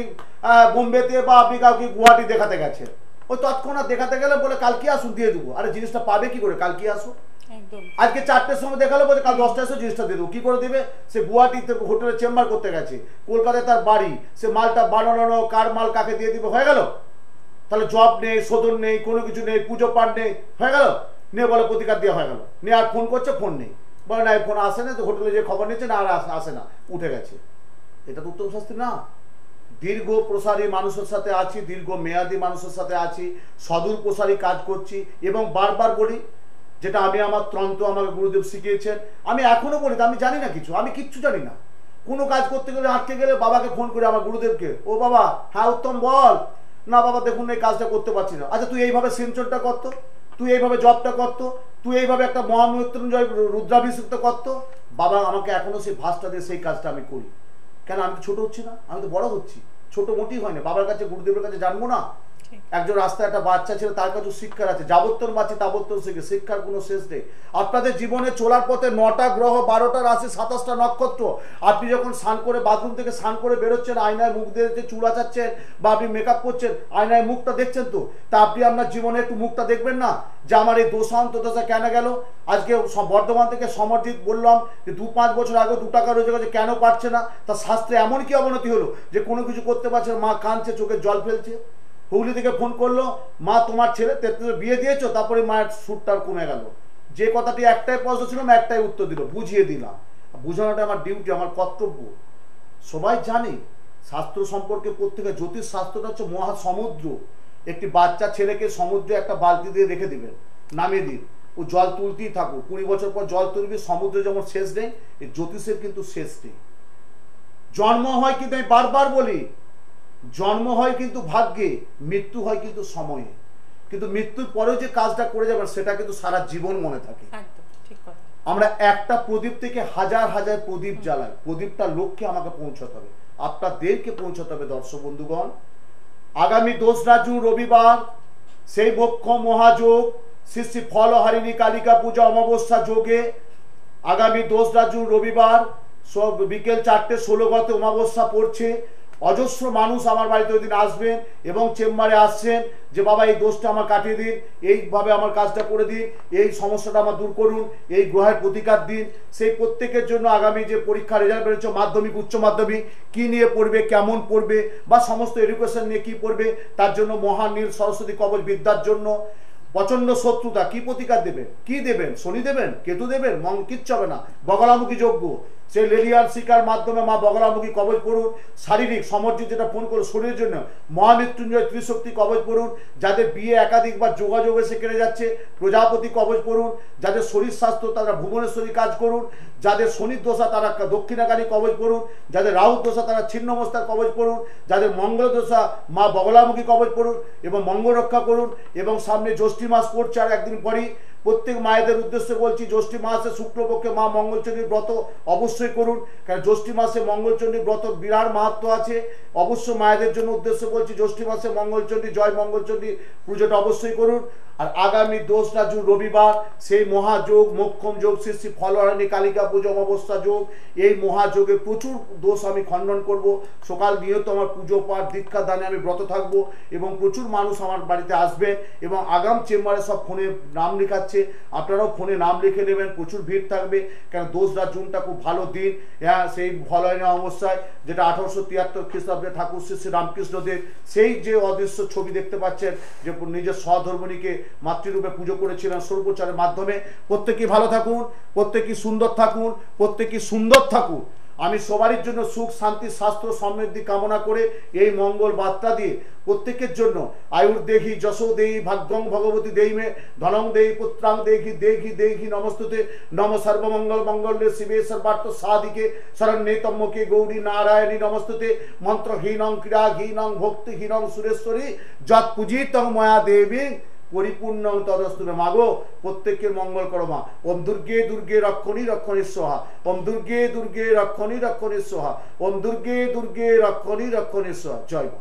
বোম্বেতে বা আপনি কাউকে গুয়াহাটি দেখাতে গেছেন। ওই তৎক্ষণাৎ দেখাতে গেলে বলে কালকে আসুন দিয়ে দেবো। আরে জিনিসটা পাবে কি করে? কালকে আসো আজকে চারটের সময় দেখাল বলে কাল দশটা এসে জিনিসটা দিয়ে দেবো। কি করে দেবে? সে গুয়াহাটিতে হোটেলে চেম্বার করতে গেছে। কলকাতায় তার বাড়ি। সে মালটা বানানো কার মাল কাকে দিয়ে দিবে হয়ে গেল? তাহলে জব নেই সদন নেই কোনো কিছু নেই পুজো পাঠ নেই হয়ে গেল? নিয়ে বলে প্রতিকার দেওয়া হয়ে গেল। নিয়ে আর ফোন করছে ফোন নেই। বলে না এই ফোন আসে না তো হোটেলে যে খবর নিচ্ছে না আর আসে না। উঠে গেছে। এটা তো উত্তম শাস্তি না? দীর্ঘ প্রসারী মানুষের সাথে আছি, দীর্ঘ মেয়াদি মানুষের সাথে আছি সদূর প্রসারী কাজ করছি এবং বারবার বলি, যেটা আমি আমার তন্ত্র আমাকে গুরুদেব শিখিয়েছেন, আমি এখনও বলি আমি জানি না কিছু, আমি কিচ্ছু জানি না। কোনো কাজ করতে গেলে, আটকে গেলে বাবাকে ফোন করে আমার গুরুদেবকে, ও বাবা হ্যাঁ উত্তম, বল। না বাবা, দেখুন, এই কাজটা করতে পারছি না। আচ্ছা তুই এইভাবে সিঞ্চনটা করতো তুই এইভাবে জবটা করতো তুই এইভাবে একটা মহামৃত্যুঞ্জয় রুদ্রাভিষিক্ত করতো বাবা, আমাকে এখনও সেই ভাসটা দিয়ে সেই কাজটা আমি করি। কেন আমি তো ছোট হচ্ছি না? আমি তো বড় হচ্ছি। ছোট মোটেই হয় না। বাবার কাছে, গুরুদেবের কাছে জানব না। একজন রাস্তায় একটা বাচ্চা ছিল, তার কাছে শিক্ষার আছে। যাবত্তর বাচ্চা তাবত্তর শিখে শিক্ষার কোনো শেষ নেই। আপনাদের জীবনে চলার পথে নটা গ্রহ, বারোটা রাশি, সাতাশটা নক্ষত্র। আপনি যখন স্নান করে বাথরুম থেকে স্নান করে বেরোচ্ছেন, আয়নায় মুখ দিয়ে চুল আচাচ্ছেন বা আপনি মেকআপ করছেন, আয়নায় মুখটা দেখছেন তো, তা আপনি আপনার জীবনে একটু মুখটা দেখবেন না? যে আমার এই দোষান্ত দশা কেন গেল? আজকে বর্ধমান থেকে সমর্থিত বললাম যে দু পাঁচ বছর আগে দু টাকা রোজগার করছে কেন পারছে না? তার শাস্ত্রে এমন কি অবনতি হলো যে কোনো কিছু করতে পারছে মা কাঁদছে, চোখে জল ফেলছে। হুগলি থেকে ফোন করল, মা, তোমার ছেলে তেত্রিশ বিয়ে দিয়েছ, তারপরে মায়ের সুরটা কমে গেল। যে কথাটি একটাই প্রশ্ন ছিল, আমি একটাই উত্তর দিল, বুঝিয়ে দিলাম। বুঝানোটা আমার ডিউটি আমার কর্তব্য। সবাই জানে শাস্ত্র সম্পর্কে প্রত্যেকে, জ্যোতিষ শাস্ত্রটা হচ্ছে মহা সমুদ্র একটি বাচ্চা ছেলেকে সমুদ্রে একটা বালতি দিয়ে রেখে দিবেন, নামিয়ে দিন। ও জল তুলতেই থাকুক। কুড়ি বছর পর জল তুলবি, সমুদ্রে যেমন শেষ নেই এই জ্যোতিষের কিন্তু শেষ নেই। জন্ম হয় কিন্তু আমি বারবার বলি জন্ম হয় কিন্তু ভাগ্যে মৃত্যু হয় কিন্তু সময়ে। কিন্তু মৃত্যুর পরেও যে কাজটা করে যাবেন সেটা কিন্তু সারা জীবন মনে থাকে। আমরা একটা প্রদীপ থেকে হাজার হাজার প্রদীপ জ্বালাই। প্রদীপটা লক্ষ্যে আমাকে পৌঁছাতে হবে। আপনাদেরকে পৌঁছাতে হবে দর্শক বন্ধুগণ। আগামী দোসরা জুন রবিবার সেই বক্ষ মহাযোগ শ্রী শ্রী ফলহারিণী কালিকা পূজা অমাবস্যা যোগে আগামী দোসরা জুন রবিবার সব বিকেল চারটে ষোলো গতে অমাবস্যা পড়ছে। অজস্র মানুষ আমার বাড়িতে ওই দিন আসবেন এবং চেম্বারে আসছেন যে, বাবা, এই দোষটা আমার কাটিয়ে দিন, এইভাবে আমার কাজটা করে দিন, এই সমস্যাটা আমার দূর করুন, এই গ্রহের প্রতিকার দিন। সেই প্রত্যেকের জন্য আগামী যে পরীক্ষা রেজাল্ট বেরোচ্ছে, মাধ্যমিক, উচ্চ মাধ্যমিক, কি নিয়ে পড়বে, কেমন পড়বে, বা সমস্ত এডুকেশন নিয়ে কি পড়বে, তার জন্য মহান নীল সরস্বতী কবচ বিদ্যার জন্য প্রচণ্ড শত্রুতা। কি প্রতিকার দেবেন? কি দেবেন? শনি দেবেন? কেতু দেবেন? মন কিচ্ছু হবে না। বগলামুখী যজ্ঞ। সেই লেলিয়ার শিকার মাধ্যমে মা বগলামুখী কবচ পড়ুন শারীরিক সমর্জিত যেটা ফোন করুন শরীরের জন্য, মহামৃত্যুঞ্জয় ত্রিশক্তি কবচ পড়ুন যাদের বিয়ে একাধিকবার যোগাযোগ এসে কেড়ে যাচ্ছে, প্রজাপতি কবচ পড়ুন যাদের শরীর স্বাস্থ্য, তারা ভুবনেশ্বরী কাজ করুন যাদের শনির দোষা তারা দক্ষিণাকালী কবচ পড়ুন যাদের রাহু দোষা তারা ছিন্নমস্তার কবচ পড়ুন যাদের মঙ্গল দোষা মা বগলামুখী কবচ পড়ুন এবং মঙ্গল রক্ষা করুন এবং সামনে জ্যৈষ্ঠী মাস পড়ছে আর একদিন পরই প্রত্যেক মায়েদের উদ্দেশ্যে বলছি, জ্যৈষ্ঠী মাসে শুক্লপক্ষে মা মঙ্গলচণ্ডীর ব্রত অবশ্যই করুন, কারণ জ্যৈষ্ঠী মাসে মঙ্গলচণ্ডীর ব্রত বিরাট মাহাত্ম আছে। অবশ্য মায়েদের জন্য উদ্দেশ্যে বলছি, জ্যৈষ্ঠী মাসে মঙ্গলচণ্ডী, জয় মঙ্গলচণ্ডী পুজোটা অবশ্যই করুন। আর আগামী দোসরা জুন রবিবার সেই মহাযোগ, মোক্ষম যোগ, শ্রী শ্রী কালিকা পুজো অমাবস্যা যোগ, এই মহাযোগে প্রচুর দোষ আমি খণ্ডন করব। সকাল নিয়ত আমার পুজো পাঠ, দীক্ষা দানে আমি ব্রত থাকব এবং প্রচুর মানুষ আমার বাড়িতে আসবেন এবং আগাম চেম্বারে সব ফোনে নাম লেখাচ্ছে। আপনারাও ফোনে নাম লিখে নেবেন, প্রচুর ভিড় থাকবে। কারণ দোসরা জুনটা খুব ভালো দিন। হ্যাঁ সেই ফলহারিণী অমাবস্যায় যেটা আঠারোশো তিয়াত্তর খ্রিস্টাব্দে ঠাকুর শ্রী শ্রী রামকৃষ্ণদেব, সেই যে অদৃশ্য ছবি দেখতে পাচ্ছেন, যে নিজের সহধর্মণীকে মাতৃরূপে পুজো করেছিলেন সর্বচারের মাধ্যমে, প্রত্যেকেই ভালো থাকুন, প্রত্যেকেই সুন্দর থাকুন, প্রত্যেকেই সুন্দর থাকুন। আমি সবারই জন্য সুখ, শান্তি, স্বাস্থ্য, সমৃদ্ধি কামনা করে এই মঙ্গল বার্তা দিয়ে প্রত্যেকের জন্য আয়ুর দেহি যশো দেহি, ভাগ্যং ভগবতী দেহি মে, ধনং দেহি, পুত্রাং দেহি দেহি দেহি, নমস্তুতে, নম সর্বমঙ্গল মঙ্গলে শিবে সর্বার্থ সাধিকে শরণ্যে গৌরী নারায়ণী নমস্তুতে, মন্ত্রহীনং ক্রীড়াহীনং ভক্তিহীনং সুরেশ্বরী, যৎ পূজিতং ময়া দেবী পরিপূর্ণ তদস্তুমে মাগো প্রত্যেকের মঙ্গল করো মা। ওম দুর্গে দুর্গে রক্ষণী রক্ষণী সোহা ওম দুর্গে দুর্গে রক্ষণী রক্ষণী সোহা ওম দুর্গে দুর্গে রক্ষণী রক্ষণী সোহা জয় মা।